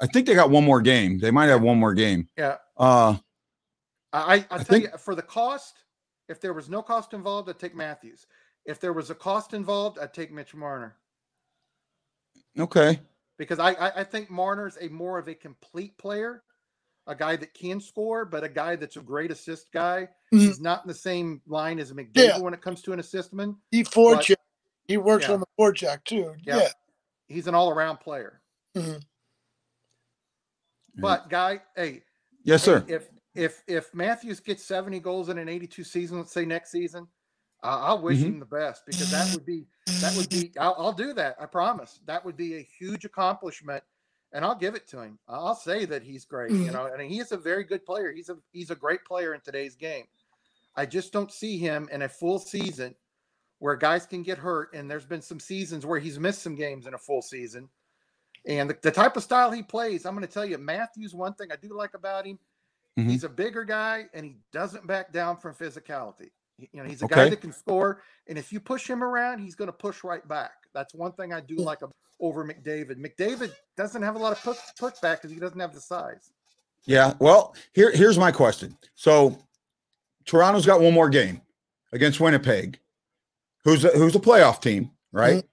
I think they got one more game. They might have one more game. Yeah. Uh I, I, I tell think- you, for the cost, if there was no cost involved, I'd take Matthews. If there was a cost involved, I'd take Mitch Marner okay. because I, I, I think Marner's a more of a complete player, a guy that can score, but a guy that's a great assist guy. Mhm. He's not in the same line as McDavid Yeah. when it comes to an assistman. He forecheck. He works Yeah. on the forecheck too. Yeah. Yeah. He's an all-around player. Mhm. But guy, hey, Yes, hey, sir. if if if Matthews gets 70 goals in an 82 season, let's say next season, uh, I'll wish Mhm. him the best because that would be that would be I'll, I'll do that. I promise. That would be a huge accomplishment, and I'll give it to him. I'll say that he's great. You Mhm. know, and he is a very good player. He's a he's a great player in today's game. I just don't see him in a full season where guys can get hurt, and there's been some seasons where he's missed some games in a full season. And the, the type of style he plays, I'm going to tell you, Matthews. One thing I do like about him, Mhm. he's a bigger guy, and he doesn't back down from physicality. You know, he's a guy that can score, and if you push him around, he's going to push right back. That's one thing I do like ab- over McDavid. McDavid doesn't have a lot of push pushback because he doesn't have the size. Yeah. Well, here here's my question. So Toronto's got one more game against Winnipeg, who's a, who's a playoff team, right?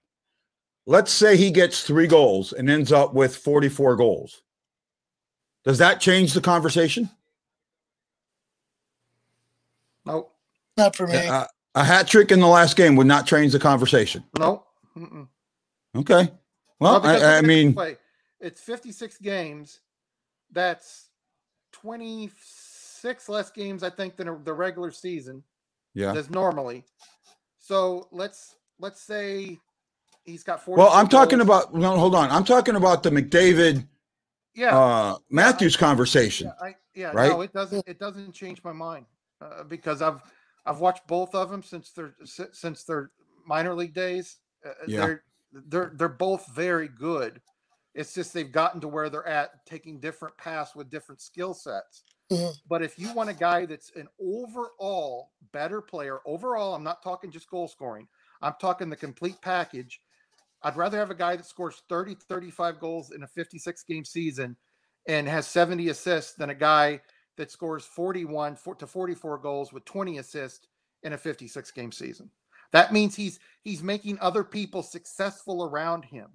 Let's say he gets three goals and ends up with 44 goals. Does that change the conversation? Nope, Not for me. Uh, a hat trick in the last game would not change the conversation. nope. Mm-mm. Okay. Well, Well, I, I look at it this mean, way. it's 56 games. That's 26 less games, I think, than the regular season yeah. does normally. So let's let's say he's got four. Well, I'm talking about. No, hold on. I'm talking about the McDavid yeah, uh, Matthews conversation. yeah, I, yeah. right? No, it doesn't. It doesn't change my mind uh, because I've I've watched both of them since their si- since their minor league days. Uh, Yeah. They're they're they're both very good. It's just they've gotten to where they're at, taking different paths with different skill sets. Mhm. But if you want a guy that's an overall better player, overall, I'm not talking just goal scoring. I'm talking the complete package. I'd rather have a guy that scores 30, 35 goals in a 56 game season and has 70 assists than a guy that scores 41 to 44 goals with 20 assists in a 56 game season. That means he's he's making other people successful around him.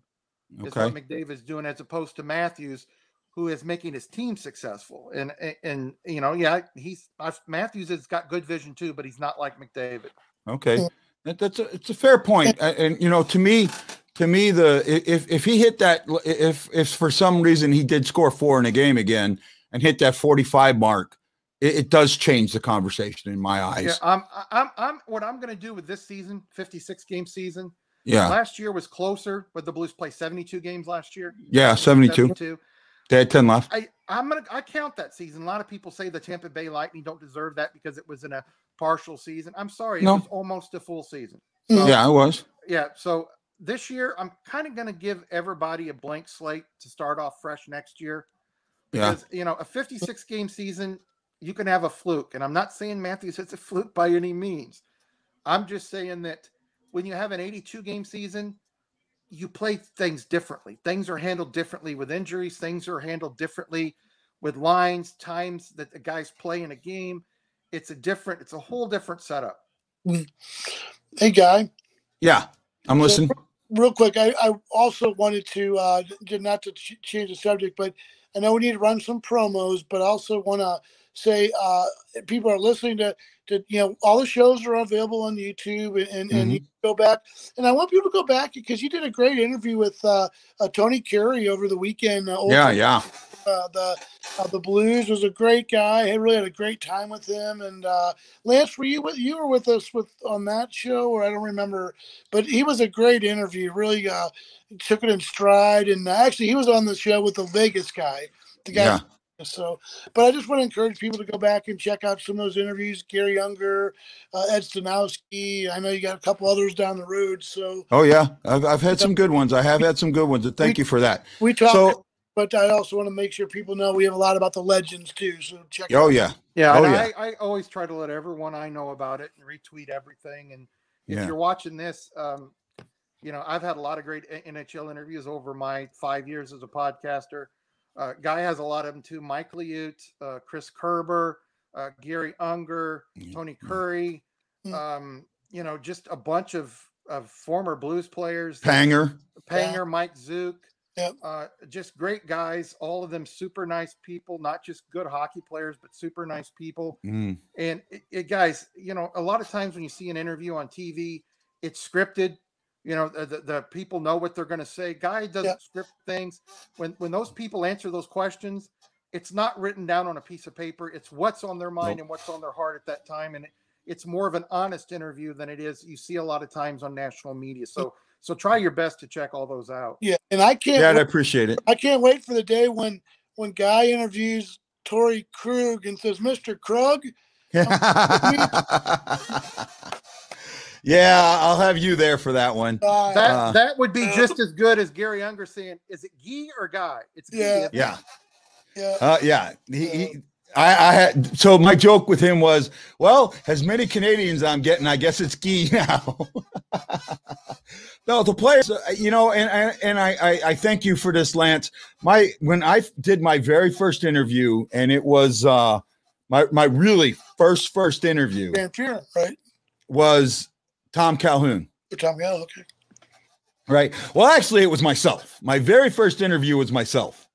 Is Okay. what McDavid's doing as opposed to Matthews, who is making his team successful. And and, and you know, yeah, he's I've, Matthews has got good vision too, but he's not like McDavid. Okay, that, that's a, it's a fair point, A- and, you know, to me, to me, the if if he hit that, if if for some reason he did score four in a game again and hit that forty five mark, it, it does change the conversation in my eyes. Yeah, I'm I'm I'm what I'm going to do with this season, 56 game season. Yeah, Last year was closer, but the Blues played 72 games last year. yeah, seventy two. 72. They had ten left. I I'm gonna I count that season. A lot of people say the Tampa Bay Lightning don't deserve that because it was in a partial season. I'm sorry, No. it was almost a full season. Mhm. Yeah, I was. Yeah, so this year I'm kind of going to give everybody a blank slate to start off fresh next year. Yeah, Because you know, a 56 game season, you can have a fluke, and I'm not saying Matthews it's a fluke by any means. I'm just saying that when you have an 82 game season, you play things differently. Things are handled differently with injuries. Things are handled differently with lines, times that the guys play in a game. It's a different. It's a whole different setup. Hey, guy. yeah. I'm So, listening. real quick, I, I also wanted to uh, not to ch- change the subject, but I know we need to run some promos, but I also want to say uh, people are listening to to you know all the shows are available on YouTube and and, and you can go back and I want people to go back because you did a great interview with uh, uh, Tony Currie over the weekend. Uh, Yeah, over, yeah. Uh, the uh, the Blues was a great guy. I really had a great time with him. And uh, Lance, were you with you were with us with on that show, or I don't remember, but he was a great interview. Really uh, took it in stride. And uh, actually, he was on the show with the Vegas guy, the guy Yeah. So, but I just want to encourage people to go back and check out some of those interviews. Garry Unger, uh, Ed Staniowski. I know you got a couple others down the road. So, Oh yeah, I've I've had some good ones. I have had some good ones. and Thank you for that. we talk, So but I also want to make sure people know we have a lot about the legends too. So check. oh out- yeah, Yeah, Oh, and yeah. I, I always try to let everyone I know about it and retweet everything. And if Yeah. you're watching this, um, you know, I've had a lot of great NHL interviews over my five years as a podcaster. Uh, Guy has a lot of them too. Mike Liut, uh, Chris Kerber, uh, Garry Unger, Tony. Currie, Mm. um, you know, just a bunch of, of former Blues players. that- Panger. Panger, Mike Zuke. Yep. Uh, just great guys. All of them super nice people, not just good hockey players, but super nice people. Mm, And it, it, guys, you know, a lot of times when you see an interview on TV, it's scripted. You know, the, the, the people know what they're going to say. Guy doesn't Yeah. script things. When when those people answer those questions, it's not written down on a piece of paper. It's what's on their mind Nope. and what's on their heart at that time. And it, it's more of an honest interview than it is you see a lot of times on national media. So so try your best to check all those out. Yeah, and I can't. yeah, I appreciate it. I can't wait for the day when when Guy interviews Torey Krug and says, "Mr. Krug." yeah, I'll have you there for that one. Uh, That Uh, that would be just as good as Garry Unger saying, "Is it Guy or Guy?" It's Guy, Yeah. isn't? Yeah, yeah, uh, yeah. He, he, I, I had so my joke with him was, well, as many Canadians I'm getting, I guess it's Guy now. no, the players, uh, you know, and and, and I, I I thank you for this, Lance. My when I did my very first interview, and it was uh my my really first first interview Van Buren, right? was Tom Calhoun. Or Tom Gallo, okay. Right. Well, actually, it was myself. My very first interview was myself.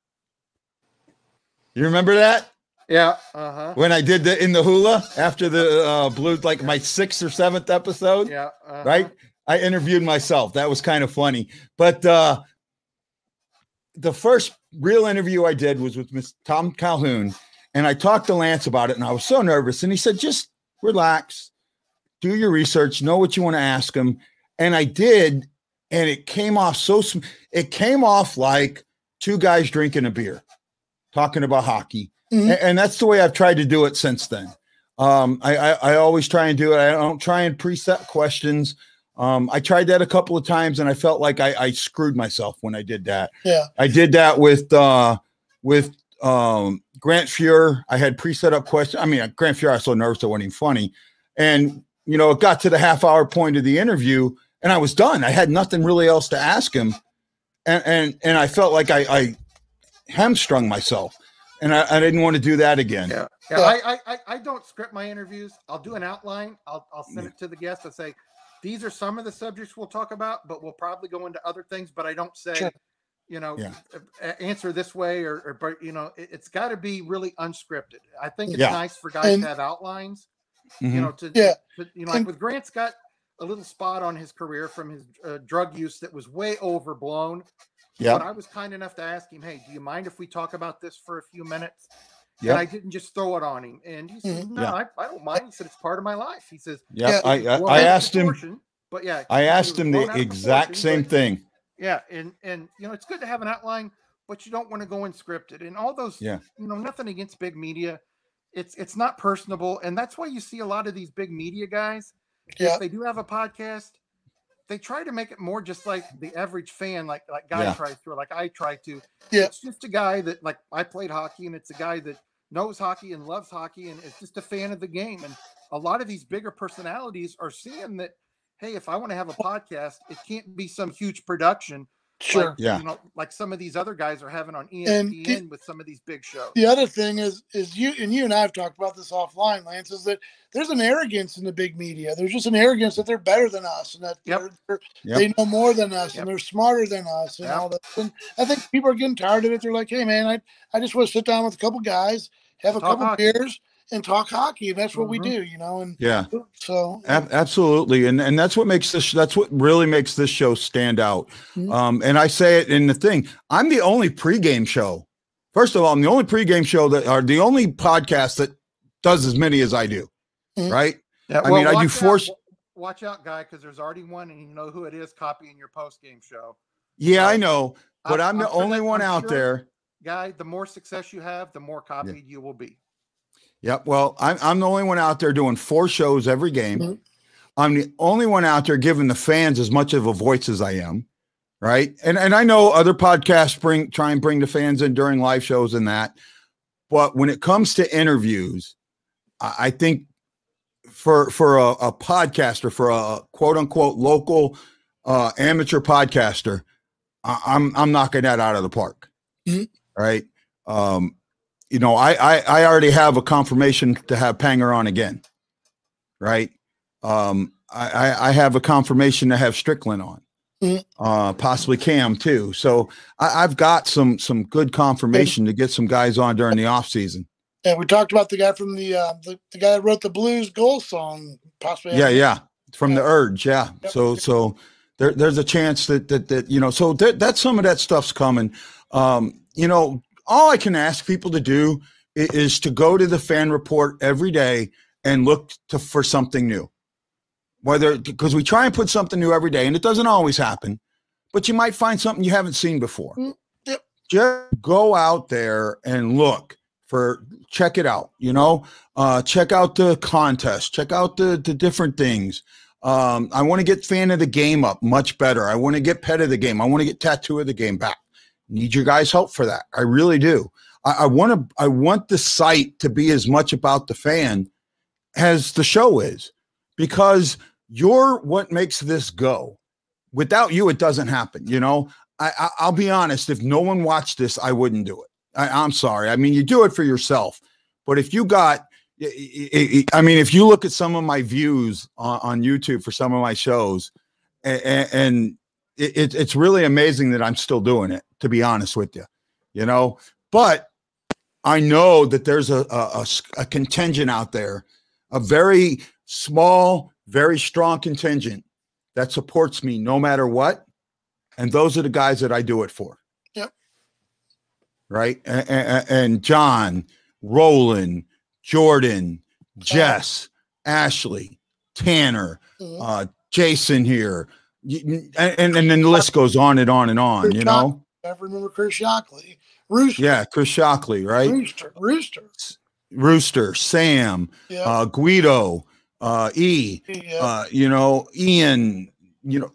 You remember that Yeah. Uh huh. when I did the in the hula after the uh, blues, like my sixth or seventh episode, Yeah. uh-huh. right? I interviewed myself. That was kind of funny. But uh, the first real interview I did was with Miss Tom Calhoun, and I talked to Lance about it, and I was so nervous. And he said, "Just relax, do your research, know what you want to ask them. And I did, and it came off so. It came off like two guys drinking a beer, talking about hockey, Mhm. A- and, that's the way I've tried to do it since then. Um, I, I I always try and do it. I don't try and preset questions. Um, I tried that a couple of times, and I felt like I, I screwed myself when I did that. Yeah. I did that with uh, with um, Grant Fuhr. I had preset up questions. I mean, Grant Fuhr, I was so nervous it wasn't even funny. And you know, it got to the half hour point of the interview, and I was done. I had nothing really else to ask him, and and and I felt like I, I hamstrung myself, and I, I didn't want to do that again. Yeah. Yeah. Yeah. I, I, I, I don't script my interviews. I'll do an outline. I'll, I'll send Yeah. it to the guest and say, these are some of the subjects we'll talk about, but we'll probably go into other things. But I don't say, Sure. you know, Yeah. answer this way or, or but you know, it, has got to be really unscripted. I think it's Yeah. nice for guys And- to have outlines. Mhm. you know, to, Yeah. to- you know, like with Grant's got a little spot on his career from his uh, drug use that was way overblown. yeah, But I was kind enough to ask him, "Hey, do you mind if we talk about this for a few minutes?" yeah, And I didn't just throw it on him. And he said, Mhm. "No, Yeah. I, I don't mind." He said, "It's part of my life." He says, yeah. Yeah. I I, I asked him. but yeah, I he said it asked him the exact same but- thing. Yeah, and and you know, it's good to have an outline, but you don't want to go unscripted. And all those, Yeah. you know, nothing against big media. It's it's not personable, and that's why you see a lot of these big media guys. Yeah. If they do have a podcast, they try to make it more just like the average fan, like like guy Yeah. tries to, or like I try to. Yeah. It's just a guy that like I played hockey, and it's a guy that knows hockey and loves hockey, and is just a fan of the game. And a lot of these bigger personalities are seeing that. Hey, if I want to have a podcast, it can't be some huge production Sure. like, Yeah. you know, like some of these other guys are having on E And ESPN the- with some of these big shows. The other thing is, is you and you and I have talked about this offline, Lance. Is that there's an arrogance in the big media. There's just an arrogance that they're better than us, and that Yep. they're, they're- Yep. they know more than us, Yep. and they're smarter than us, and Yep. all that. And I think people are getting tired of it. They're like, "Hey, man, I I just want to sit down with a couple guys, have a Talk couple hockey. beers, and talk hockey, and that's what we Mhm. do, you know." And Yeah. so, Ab- absolutely, and and that's what makes this. That's what really makes this show stand out. Mhm. Um, and I say it in the thing. I'm the only pregame show. First of all, I'm the only pregame show that are the only podcast that does as many as I do. Mhm. Right? Yeah, I mean, I do watch out- force- Watch out, guy, because there's already one, and you know who it is copying your post game show. Yeah, I know, but I'm, I'm the sure only that- one I'm out sure- there. guy, the more success you have, the more copied you will be. Yep. Well, I'm I'm the only one out there doing four shows every game. Mhm. I'm the only one out there giving the fans as much of a voice as I am. Right. And and I know other podcasts bring try and bring the fans in during live shows and that. But when it comes to interviews, I, I think for for a, a podcaster, for a quote unquote local uh, amateur podcaster, I, I'm I'm knocking that out of the park. Mhm. Right. Um, you know, I, I I already have a confirmation to have Panger on again, right? Um, I I- have a confirmation to have Strickland on, Mhm. uh, possibly Cam too. So I, I've got some some good confirmation to get some guys on during the off season. And we talked about the guy from the uh, the, the guy that wrote the blues goal song, possibly. Yeah, yeah, from the urge, yeah. Yep. So so there there's a chance that that that you know so that that's some of that stuff's coming. Um, you know, all I can ask people to do is to go to the fan report every day and look to for something new. Whether because we try and put something new every day, and it doesn't always happen, but you might find something you haven't seen before. Mm, yep. Just go out there and look for check it out. You know, uh, check out the contest, check out the the different things. Um, I want to get fan of the game up much better. I want to get pet of the game. I want to get tattoo of the game back. Need your guys' help for that. I really do. I, I want to. I want the site to be as much about the fan as the show is, because you're what makes this go. Without you, it doesn't happen. You know. I, I I'll be honest. If no one watched this, I wouldn't do it. I, I'm sorry. I mean, you do it for yourself, but if you got I- mean, if you look at some of my views on, on YouTube for some of my shows, and, and it, it's really amazing that I'm still doing it. To be honest with you, you know, but I know that there's a a contingent out there, a very small, very strong contingent that supports me no matter what, and those are the guys that I do it for. Yep. Right, and, and John, Roland, Jordan, Jess, Ashley, Tanner, Mhm. uh, Jason here, and, and then the list goes on and on and on. You know, I remember Chris Shockley, Rooster, yeah, Chris Shockley, right? Rooster, Rooster. Rooster, Sam, Yeah, uh, Guido, uh, E, yeah. uh, you know, Ian. You know,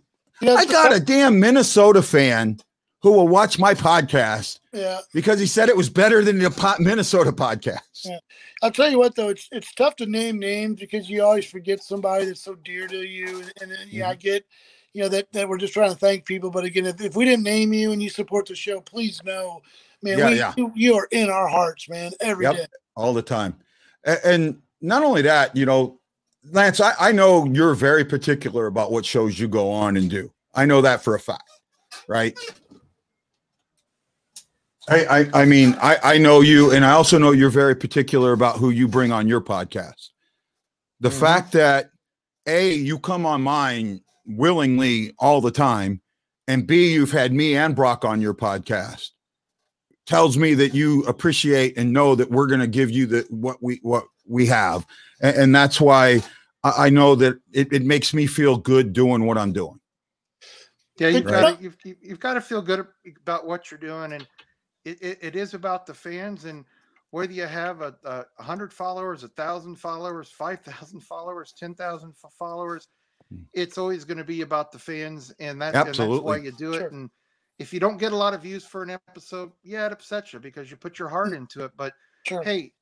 I got a damn Minnesota fan who will watch my podcast Yeah, because he said it was better than the po- Minnesota podcast. Yeah. I'll tell you what though, it's it's tough to name names because you always forget somebody that's so dear to you. And, and then, yeah, I get, you know, that that we're just trying to thank people. But again, if, if we didn't name you and you support the show, please know, man, Yeah, we, yeah. You, you are in our hearts, man, every day. Yep. all the time. A- And not only that, you know, Lance, I, I know you're very particular about what shows you go on and do. I know that for a fact, right? I, I, I mean, I, I know you, and I also know you're very particular about who you bring on your podcast. The Mhm. fact that A, you come on mine willingly all the time, and B, you've had me and Brock on your podcast tells me that you appreciate and know that we're going to give you the what we what we have and, and that's why I, I know that it, it makes me feel good doing what i'm doing Yeah, you've Right. got to you've, you've- you've got to feel good about what you're doing, and it, it, it is about the fans. And whether you have a, a a hundred followers, a thousand followers, five thousand followers, ten thousand followers. It's always going to be about the fans, and that's and that's why you do Sure. it. And if you don't get a lot of views for an episode, yeah, it upsets you because you put your heart Mm. into it. But Sure. hey,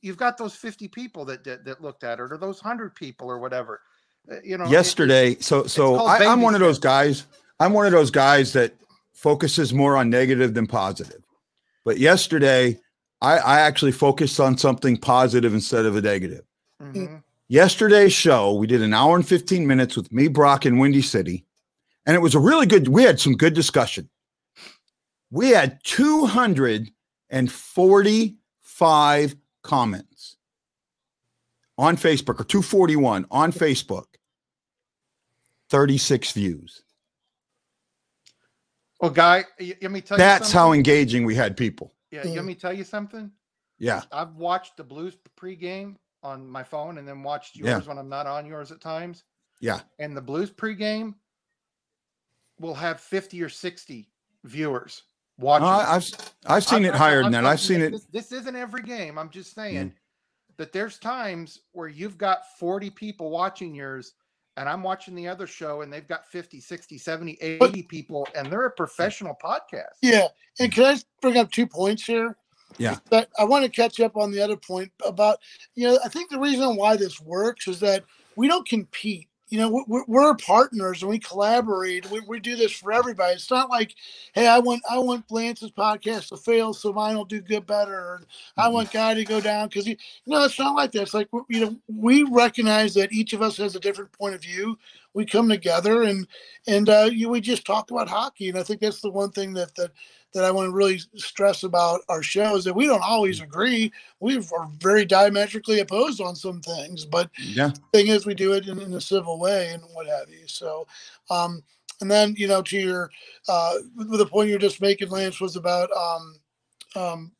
you've got those 50 people that that, that looked at it, or those hundred people, or whatever. Uh, You know, it- yesterday so so I, i'm one of those guys i'm one of those guys that focuses more on negative than positive but yesterday i i actually focused on something positive instead of a negative Mhm. Yesterday's show we did an hour and 15 minutes with me brock and windy city and it was a really good we had some good discussion. We had 245 comments on facebook or 241 on facebook. 36 views. Well, guy, let me tell that's you. That's how engaging we had people. Yeah, let me tell you something. yeah. I've watched the Blues pregame on my phone, and then watched yours Yeah. when I'm not on yours at times. yeah And the Blues pregame will have 50 or 60 viewers. watching. Uh, I've I've seen I'm- it I'm- higher I'm than that. I've seen that it. This, this isn't every game. I'm just saying Mm. that there's times where you've got 40 people watching yours, and I'm watching the other show, and they've got 50, 60, 70, 80 people, and they're a professional podcast. Yeah. And can I bring up two points here? Yeah. But I want to catch up on the other point about, you know, I think the reason why this works is that we don't compete. You know, we're, we're partners and we collaborate. We, we do this for everybody. It's not like, hey, I want I want Lance's podcast to fail so mine will do good better. Or I want Guy to go down because you know it's not like that. It's like you know we recognize that each of us has a different point of view. We come together and and uh, you, we just talk about hockey. And I think that's the one thing that that that I want to really stress about our show is that we don't always agree. We are very diametrically opposed on some things, but Yeah. the thing is we do it in, in a civil way and what have you. So, um, and then you know to your uh, the point you're just making, Lance, was about um, um,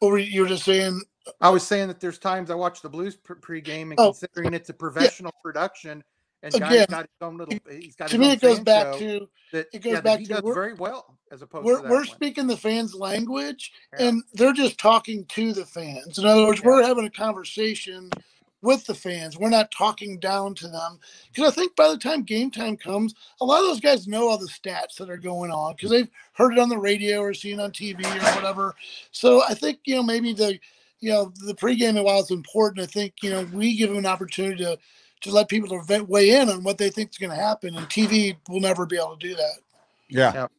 what were you, you were just saying? I was saying that there's times I watch the Blues pre- pregame, and Oh, considering it's a professional production, and Again, Guy's got his own little, eh, he's got To me, it goes back to that, it goes yeah, back he to does very well as opposed we're we're one. speaking the fans' language, Yeah. and they're just talking to the fans. In other words, Yeah. we're having a conversation with the fans. We're not talking down to them because I think by the time game time comes, a lot of those guys know all the stats that are going on because they've heard it on the radio or seen on TV or whatever. So I think you know maybe the you know the pregame while it's important, I think you know we give them an opportunity to to let people to weigh in on what they think is going to happen, and TV will never be able to do that. Yeah. Yep.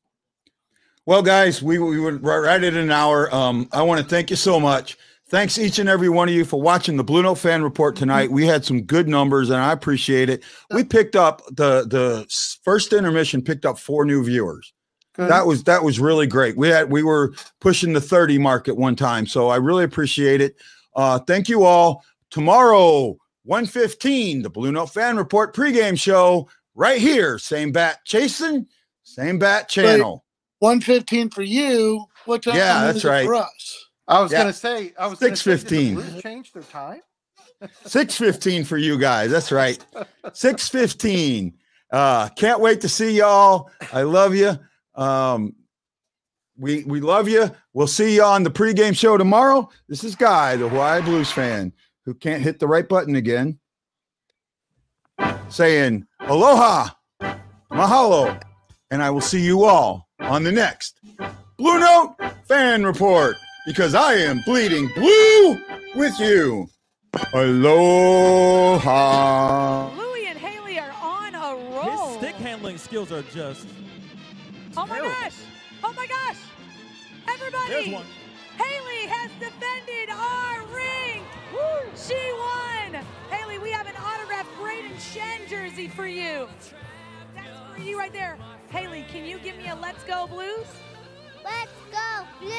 Well, guys, we we were right at an hour. Um, I want to thank you so much. Thanks each and every one of you for watching the Blue Note Fan Report tonight. We had some good numbers, and I appreciate it. We picked up the the first intermission picked up four new viewers. Good. That was that was really great. We had we were pushing the 30 mark at one time. So I really appreciate it. Uh thank you all. Tomorrow, 115, the Blue Note Fan Report pregame show right here. Same bat chasing, same bat channel. One fifteen for you. What time Yeah, that's it right. for us? I was Yeah. gonna say, I was gonna say, did the 6:15. Blues change their time. 615 for you guys. That's right. 615. Uh can't wait to see y'all. I love you. Um we we love you. We'll see you on the pregame show tomorrow. This is Guy, the Hawaii Blues fan, who can't hit the right button again. Saying aloha, mahalo, and I will see you all on the next Blue Note Fan Report because I am bleeding blue with you. Aloha. Louie and Haley are on a roll. His stick handling skills are just. oh my terrible. gosh! Oh my gosh! Everybody! Haley has defended our ring. She won. Haley, we have an autographed Brayden Schenn jersey for you. That's for you right there. Haley, can you give me a Let's Go Blues? Let's Go Blues.